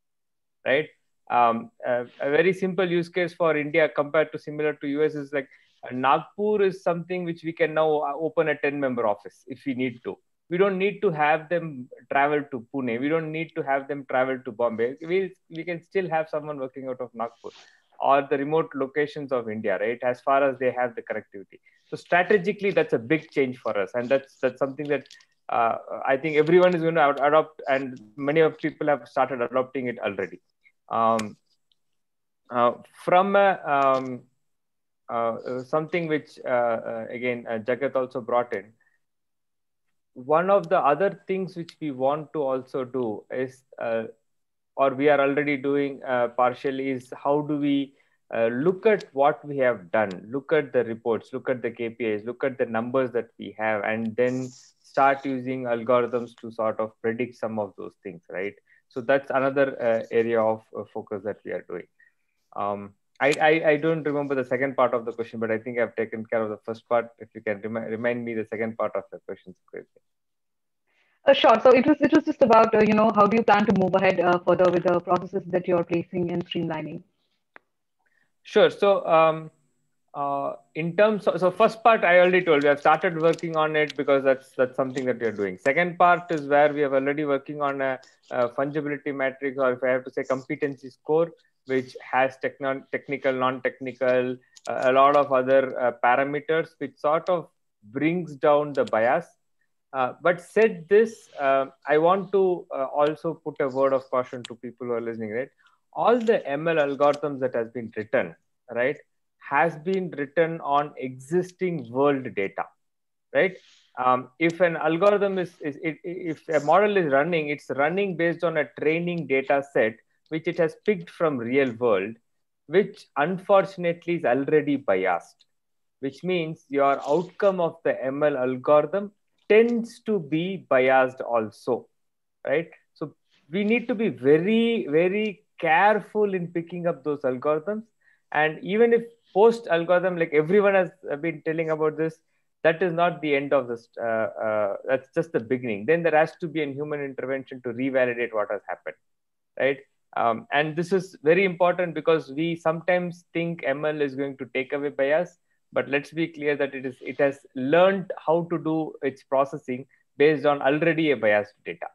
right? Um, a, a, very simple use case for India compared to similar to US is like uh, Nagpur is something which we can now uh, open a 10 member office if we need to. We don't need to have them travel to Pune. We don't need to have them travel to Bombay. We, we can still have someone working out of Nagpur or the remote locations of India, right? As far as they have the connectivity. So strategically, that's a big change for us, and that's that's something that uh, I think everyone is going to adopt, and many of people have started adopting it already. Um, uh, from um, uh, something which uh, uh, again uh, Jagat also brought in, one of the other things which we want to also do is, or we are already doing partially, is how do we uh, look at what we have done. Look at the reports look at the kpis look at the numbers that we have and then start using algorithms to sort of predict some of those things right so that's another uh, area of uh, focus that we are doing um, I, I, I don't remember the second part of the question but i think i've taken care of the first part if you can remi- remind me the second part of the question uh, sure. So it was it was just about uh, you know how do you plan to move ahead uh, further with the processes that you're placing and streamlining. Sure. So, um, uh, in terms of so first part, I already told we have started working on it because that's that's something that we are doing. Second part is where we have already working on a, a fungibility matrix, or if I have to say competency score, which has techno- technical, non-technical, uh, a lot of other uh, parameters, which sort of brings down the bias. Uh, but said this, uh, I want to uh, also put a word of caution to people who are listening. Right, all the ML algorithms that has been written, right, has been written on existing world data, right? um, if an algorithm is, is it, if a model is running, it's running based on a training data set which it has picked from real world, which unfortunately is already biased, which means your outcome of the ML algorithm tends to be biased also, right? So we need to be very, very careful in picking up those algorithms. And even if post algorithm, like everyone has been telling about this, that is not the end of this. Uh, uh, that's just the beginning. Then there has to be a human intervention to revalidate what has happened, right? Um, and this is very important because we sometimes think ML is going to take away bias, but let's be clear that it is it has learned how to do its processing based on already a biased data.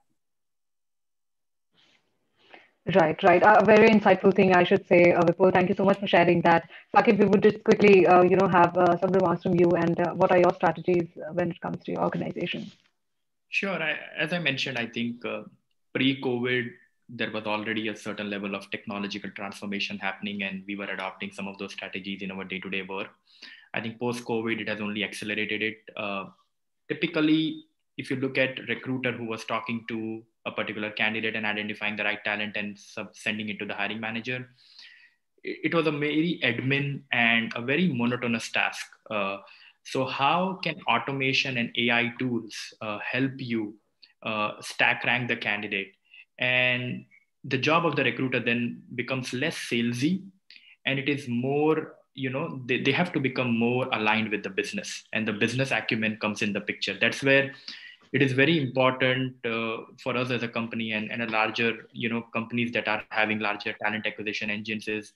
Right, right. A very insightful thing, I should say, uh, Vipul. Thank you so much for sharing that. Saqib, we would just quickly, uh, you know, have uh, some remarks from you, and uh, what are your strategies uh, when it comes to your organization? Sure. I, as I mentioned, I think uh, pre-COVID, there was already a certain level of technological transformation happening, and we were adopting some of those strategies in our day-to-day work. I think post-COVID, it has only accelerated it. typically, if you look at recruiter who was talking to a particular candidate and identifying the right talent and sub- sending it to the hiring manager. It, was a very admin and a very monotonous task. Uh, so how can automation and ai tools uh, help you uh, stack rank the candidate? And the job of the recruiter then becomes less salesy and it is more you know they, they have to become more aligned with the business and the business acumen comes in the picture. That's where it is very important uh, for us as a company and, and a larger you know companies that are having larger talent acquisition engines is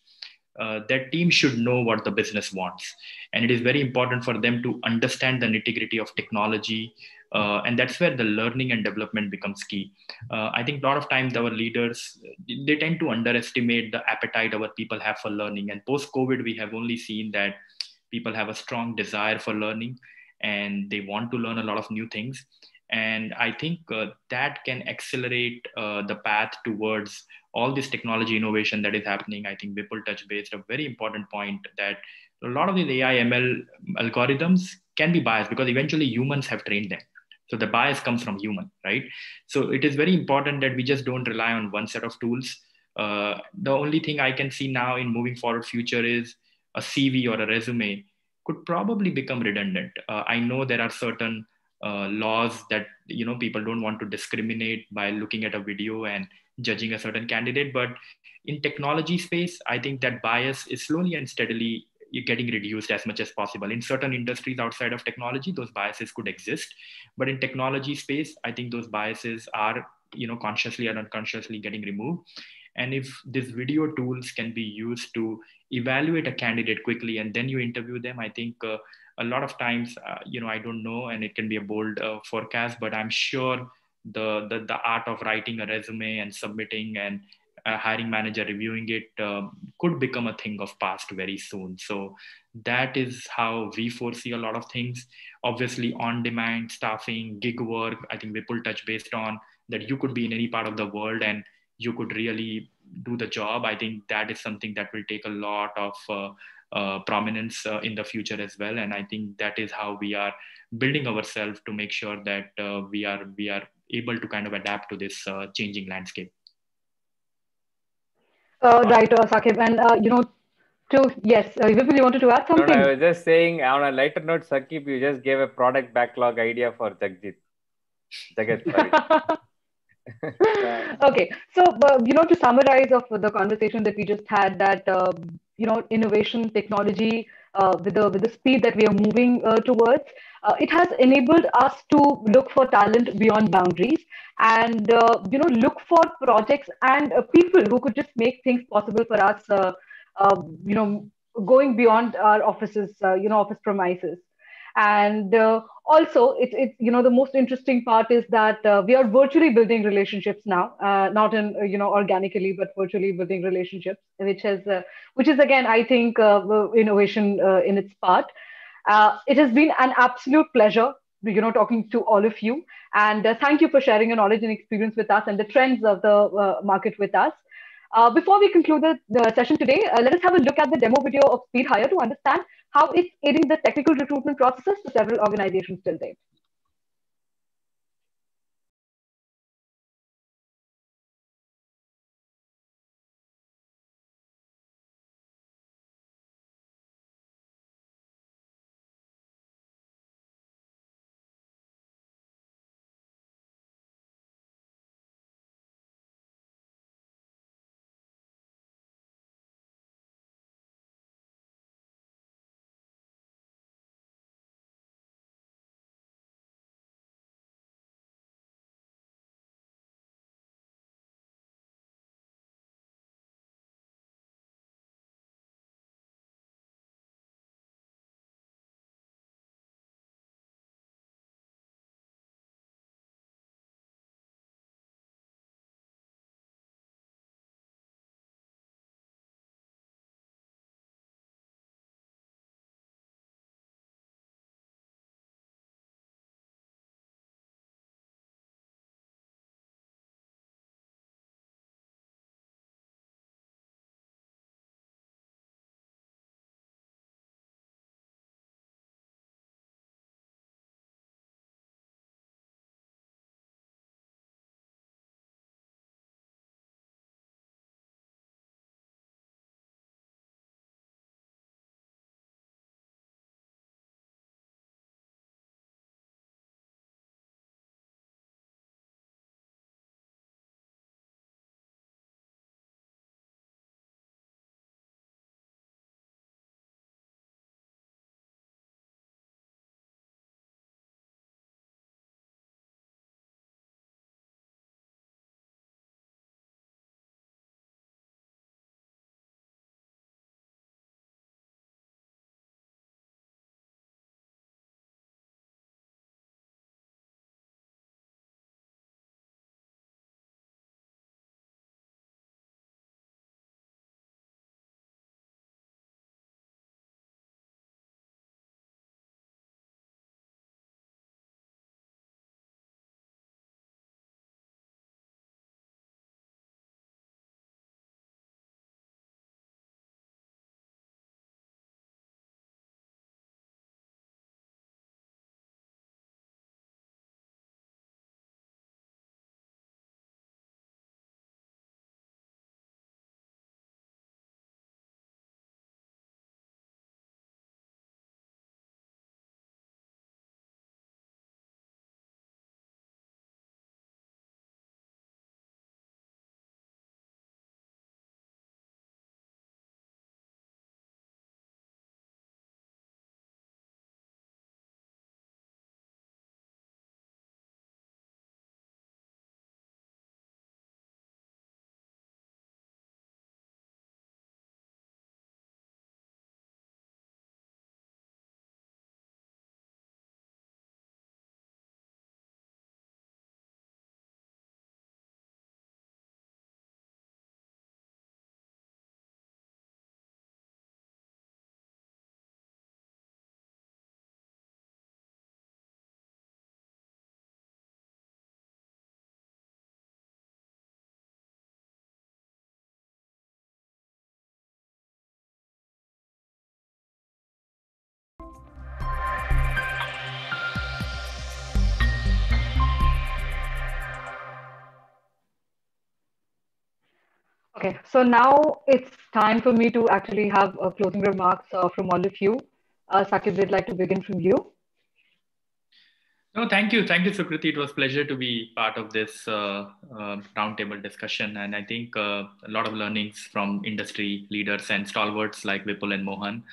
uh, that team should know what the business wants. And it is very important for them to understand the nitty gritty of technology uh, and that's where the learning and development becomes key. Uh, i think a lot of times our leaders they tend to underestimate the appetite our people have for learning. And post covid we have only seen that people have a strong desire for learning and they want to learn a lot of new things and i think uh, that can accelerate uh, the path towards all this technology innovation that is happening. I think Vipul touch based a very important point that a lot of these ai ml algorithms can be biased because eventually humans have trained them. So the bias comes from human right? So it is very important that we just don't rely on one set of tools. Uh, the only thing i can see now in moving forward future is a cv or a resume could probably become redundant. Uh, i know there are certain uh, laws that you know people don't want to discriminate by looking at a video and judging a certain candidate. But in technology space i think that bias is slowly and steadily getting reduced as much as possible. In certain industries outside of technology those biases could exist. But in technology space i think those biases are you know consciously and unconsciously getting removed. And if these video tools can be used to evaluate a candidate quickly and then you interview them i think uh, a lot of times uh, you know i don't know and it can be a bold uh, forecast but i'm sure the, the the art of writing a resume and submitting and a hiring manager reviewing it um, could become a thing of past very soon. So that is how we foresee a lot of things. Obviously on demand staffing gig work i think Vipul touch based on that you could be in any part of the world and you could really do the job. I think that is something that will take a lot of uh, prominence uh, in the future as well. And i think that is how we are building ourselves to make sure that uh, we are we are able to kind of adapt to this uh, changing landscape. Uh, right uh, Saqib and you know to yes uh, Vipul, you wanted to add something no, no, i was just saying on a lighter note Saqib you just gave a product backlog idea for Jagjit. Jagat sorry. Okay. So uh, you know to summarize of the conversation that we just had that uh, you know innovation technology uh, with the with the speed that we are moving uh, towards uh, it has enabled us to look for talent beyond boundaries and uh, you know look for projects and people who could just make things possible for us you know going beyond our offices you know office premises and uh, also it's it's you know the most interesting part is that uh, we are virtually building relationships now uh, not in uh, you know organically but virtually building relationships which has uh, which is again i think uh, innovation in its part. It has been an absolute pleasure you know talking to all of you. And thank you for sharing your knowledge and experience with us and the trends of the market with us uh, before we conclude the, the session today, uh, let us have a look at the demo video of SpeedHire to understand how it's aiding the technical recruitment processes for several organizations till date. Okay, so now it's time for me to actually have uh, closing remarks uh, from all of you. Uh, Saqib, we'd like to begin from you. No, thank you. Thank you, Sukriti. It was pleasure to be part of this uh, uh, roundtable discussion. And I think uh, a lot of learnings from industry leaders and stalwarts like Vipul and Mohan.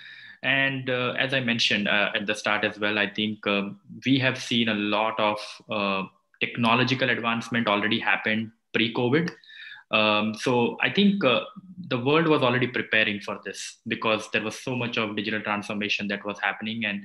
And uh, as I mentioned at the start as well, I think we have seen a lot of technological advancement already happened pre-COVID. Um, so I think the world was already preparing for this because there was so much of digital transformation that was happening and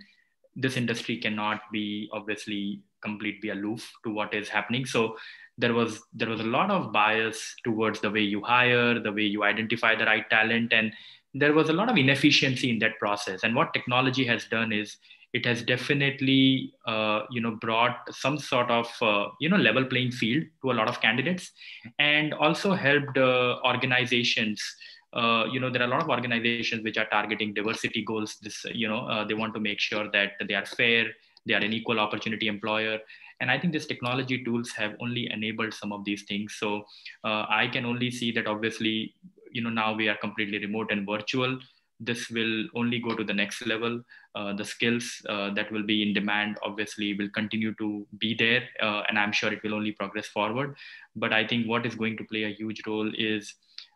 this industry cannot be obviously completely aloof to what is happening. So there was there was a lot of bias towards the way you hire the way you identify the right talent and there was a lot of inefficiency in that process. And what technology has done is it has definitely uh, you know brought some sort of uh, you know level playing field to a lot of candidates and also helped uh, organizations. Uh, you know there are a lot of organizations which are targeting diversity goals. This you know uh, they want to make sure that they are fair they are an equal opportunity employer. And i think these technology tools have only enabled some of these things. So uh, i can only see that obviously you know now we are completely remote and virtual this will only go to the next level. Uh, the skills uh, that will be in demand obviously will continue to be there uh, and i'm sure it will only progress forward. But i think what is going to play a huge role is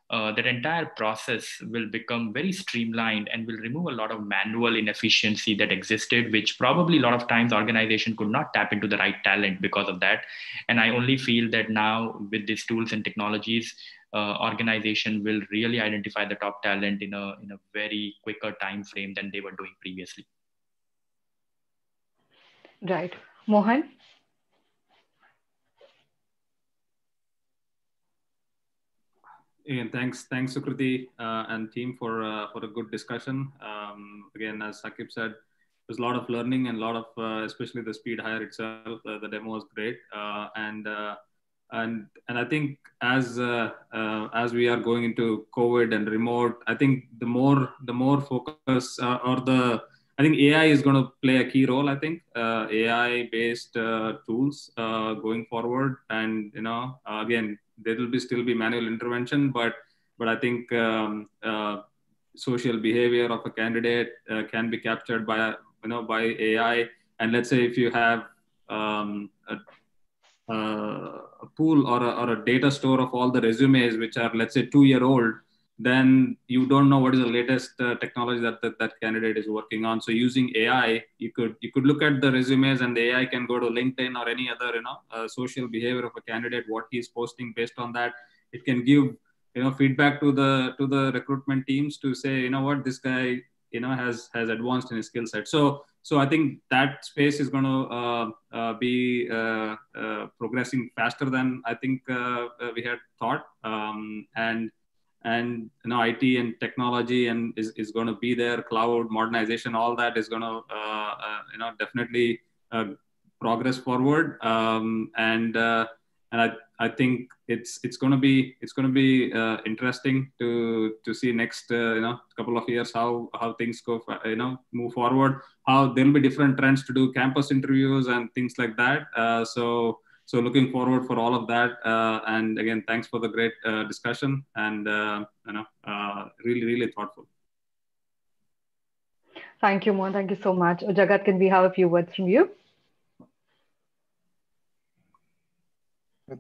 uh, that entire process will become very streamlined and will remove a lot of manual inefficiency that existed which probably a lot of times organization could not tap into the right talent because of that. And i only feel that now with these tools and technologies uh, organization will really identify the top talent in a in a very quicker time frame than they were doing previously. Right. Mohan Again, thanks, thanks Sukriti uh, and team for uh, for a good discussion. Um, again, as Saqib said, there's a lot of learning and a lot of, uh, especially the SpeedHire itself. Uh, the demo was great, uh, and uh, and and I think as as we are going into COVID and remote, I think the more the more focus or the I think AI is going to play a key role. I think AI based tools going forward, and you know, again, there will be still be manual intervention, but but I think um, uh, social behavior of a candidate uh, can be captured by you know by AI. And let's say if you have um, a, a, pool or a, or a data store of all the resumes which are let's say two year old, then you don't know what is the latest uh, technology that, that that candidate is working on. So using ai you could you could look at the resumes and the ai can go to linkedin or any other you know uh, social behavior of a candidate what he's posting based on that. It can give you know feedback to the to the recruitment teams to say you know what this guy you know has has advanced in his skill set. So so i think that space is going to uh, uh, be uh, uh, progressing faster than i think uh, we had thought. Um, and and you know IT and technology and is, is going to be there. Cloud modernization all that is going to uh, uh, you know definitely uh, progress forward. Um, and uh, and I, I think it's it's going to be it's going to be uh, interesting to to see next uh, you know couple of years how how things go you know move forward how there'll be different trends to do campus interviews and things like that. So so looking forward for all of that. Uh, and again, thanks for the great uh, discussion and uh, you know uh, really really thoughtful. Thank you, Mohan. Thank you so much. Jagat, can we have a few words from you?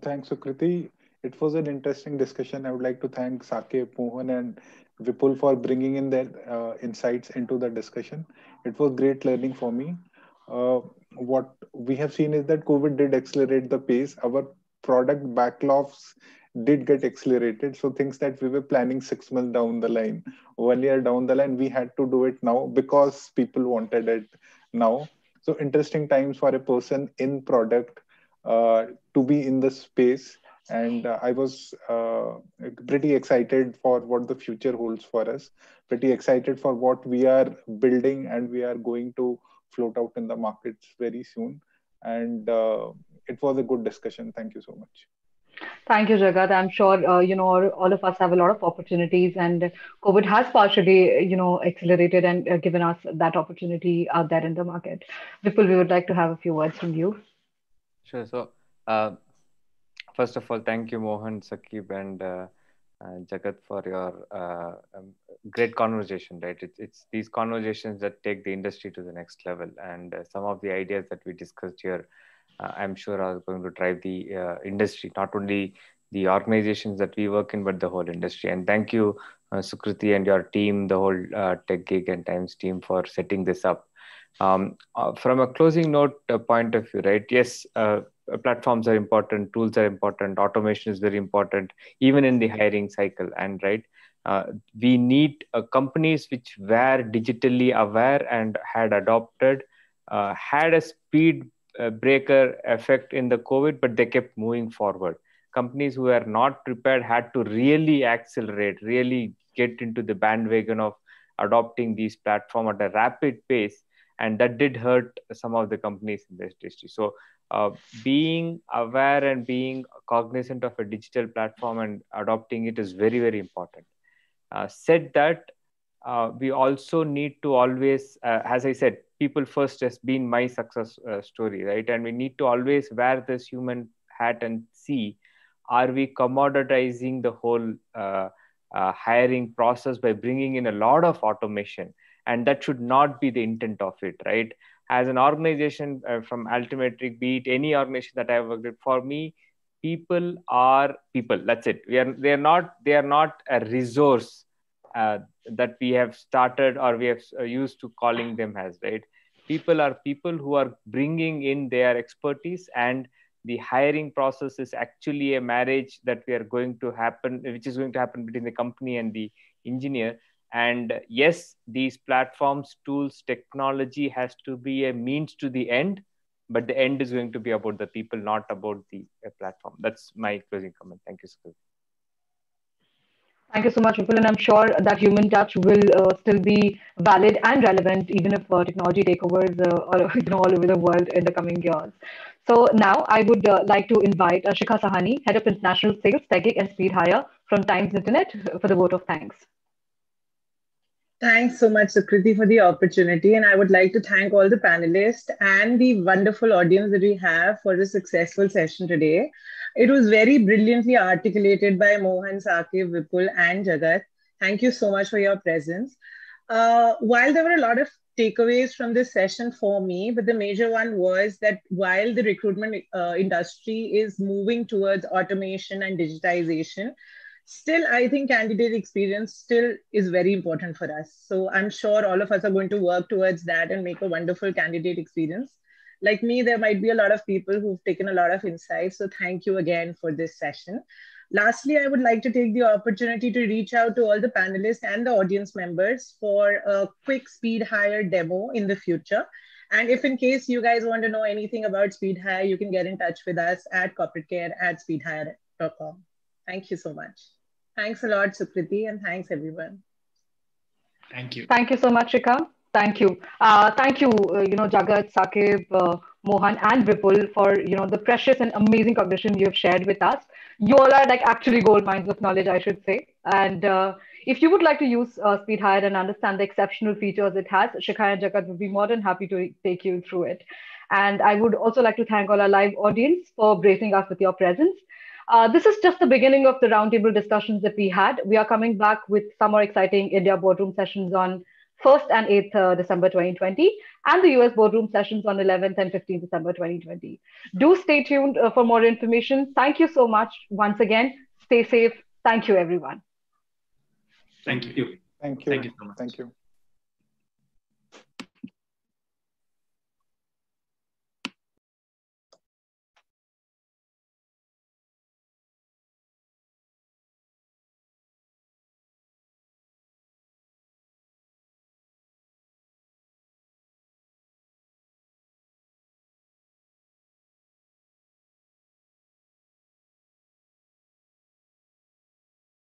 Thanks, Sukriti. It was an interesting discussion. I would like to thank Sake, Mohan, and Vipul for bringing in their uh, insights into the discussion. It was great learning for me. Uh, what we have seen is that COVID did accelerate the pace. Our product backlogs did get accelerated. So things that we were planning six months down the line, one year down the line, we had to do it now because people wanted it now. So interesting times for a person in product uh, to be in the space. And uh, I was uh, pretty excited for what the future holds for us. Pretty excited for what we are building and we are going to float out in the markets very soon. And uh, it was a good discussion. Thank you so much. Thank you, Jagat. I'm sure uh, you know all of us have a lot of opportunities, and COVID has partially you know accelerated and uh, given us that opportunity out there in the market. Vipul, we would like to have a few words from you. Sure. So, uh, first of all, thank you, Mohan, Saqib, and uh, Jagat, for your uh, um, great conversation. Right, it's, it's these conversations that take the industry to the next level, and uh, some of the ideas that we discussed here, uh, I'm sure are going to drive the uh, industry, not only the organizations that we work in, but the whole industry. And thank you, uh, Sukriti, and your team, the whole TechGig and Times team, for setting this up. Um, from a closing note point of view, right? Yes platforms are important tools are important automation is very important even in the hiring cycle. And right uh, we need uh, companies which were digitally aware and had adopted uh, had a speed uh, breaker effect in the covid but they kept moving forward. Companies who were not prepared had to really accelerate really get into the bandwagon of adopting these platform at a rapid pace and that did hurt some of the companies in this industry. So uh, being aware and being cognizant of a digital platform and adopting it is very very important. Uh, said that uh, we also need to always uh, as i said people first has been my success uh, story right? And we need to always wear this human hat and see are we commoditizing the whole hiring process by bringing in a lot of automation? And that should not be the intent of it right as an organization uh, from Altimetrik, be it any organization that I've worked with, for me, people are people. That's it. We are they are not they are not a resource uh, that we have started or we have uh, used to calling them as right. People are people who are bringing in their expertise and the hiring process is actually a marriage that we are going to happen which is going to happen between the company and the engineer and yes these platforms tools technology has to be a means to the end but the end is going to be about the people not about the uh, platform that's my closing comment thank you Sukriti. Thank you so much, Vipul. And I'm sure that human touch will uh, still be valid and relevant even if uh, technology takeovers uh, you know, all over the world in the coming years. So now I would uh, like to invite uh, Shikha Sahani, Head of International Sales, TechGig and SpeedHire from Times Internet for the vote of thanks. Thanks so much, Sukriti, for the opportunity. And I would like to thank all the panelists and the wonderful audience that we have for the successful session today. It was very brilliantly articulated by Mohan, Saqib, Vipul, and Jagat. Thank you so much for your presence. Uh, while there were a lot of takeaways from this session for me, but the major one was that while the recruitment uh, industry is moving towards automation and digitization, still i think candidate experience still is very important for us. So i'm sure all of us are going to work towards that and make a wonderful candidate experience. Like me there might be a lot of people who've taken a lot of insights. So thank you again for this session. Lastly i would like to take the opportunity to reach out to all the panelists and the audience members for a quick SpeedHire demo in the future. And if in case you guys want to know anything about SpeedHire you can get in touch with us at corporatecare at speedhire.com Thank you so much. Thanks a lot, Sukriti, and thanks everyone. Thank you. Thank you so much, Shikha. Thank you. Uh, thank you, uh, you know, Jagat, Saqib, uh, Mohan, and Vipul for, you know, the precious and amazing cognition you have shared with us. You all are like actually gold mines of knowledge, I should say. And uh, if you would like to use uh, SpeedHire and understand the exceptional features it has, Shikha and Jagat would be more than happy to take you through it. And I would also like to thank all our live audience for bracing us with your presence. Uh, this is just the beginning of the roundtable discussions that we had. We are coming back with some more exciting India boardroom sessions on 1st and 8th uh, December 2020, and the US boardroom sessions on 11th and 15th December 2020. Do stay tuned uh, for more information. Thank you so much once again. Stay safe. Thank you, everyone. Thank you. Thank you. Thank you so much. Thank you.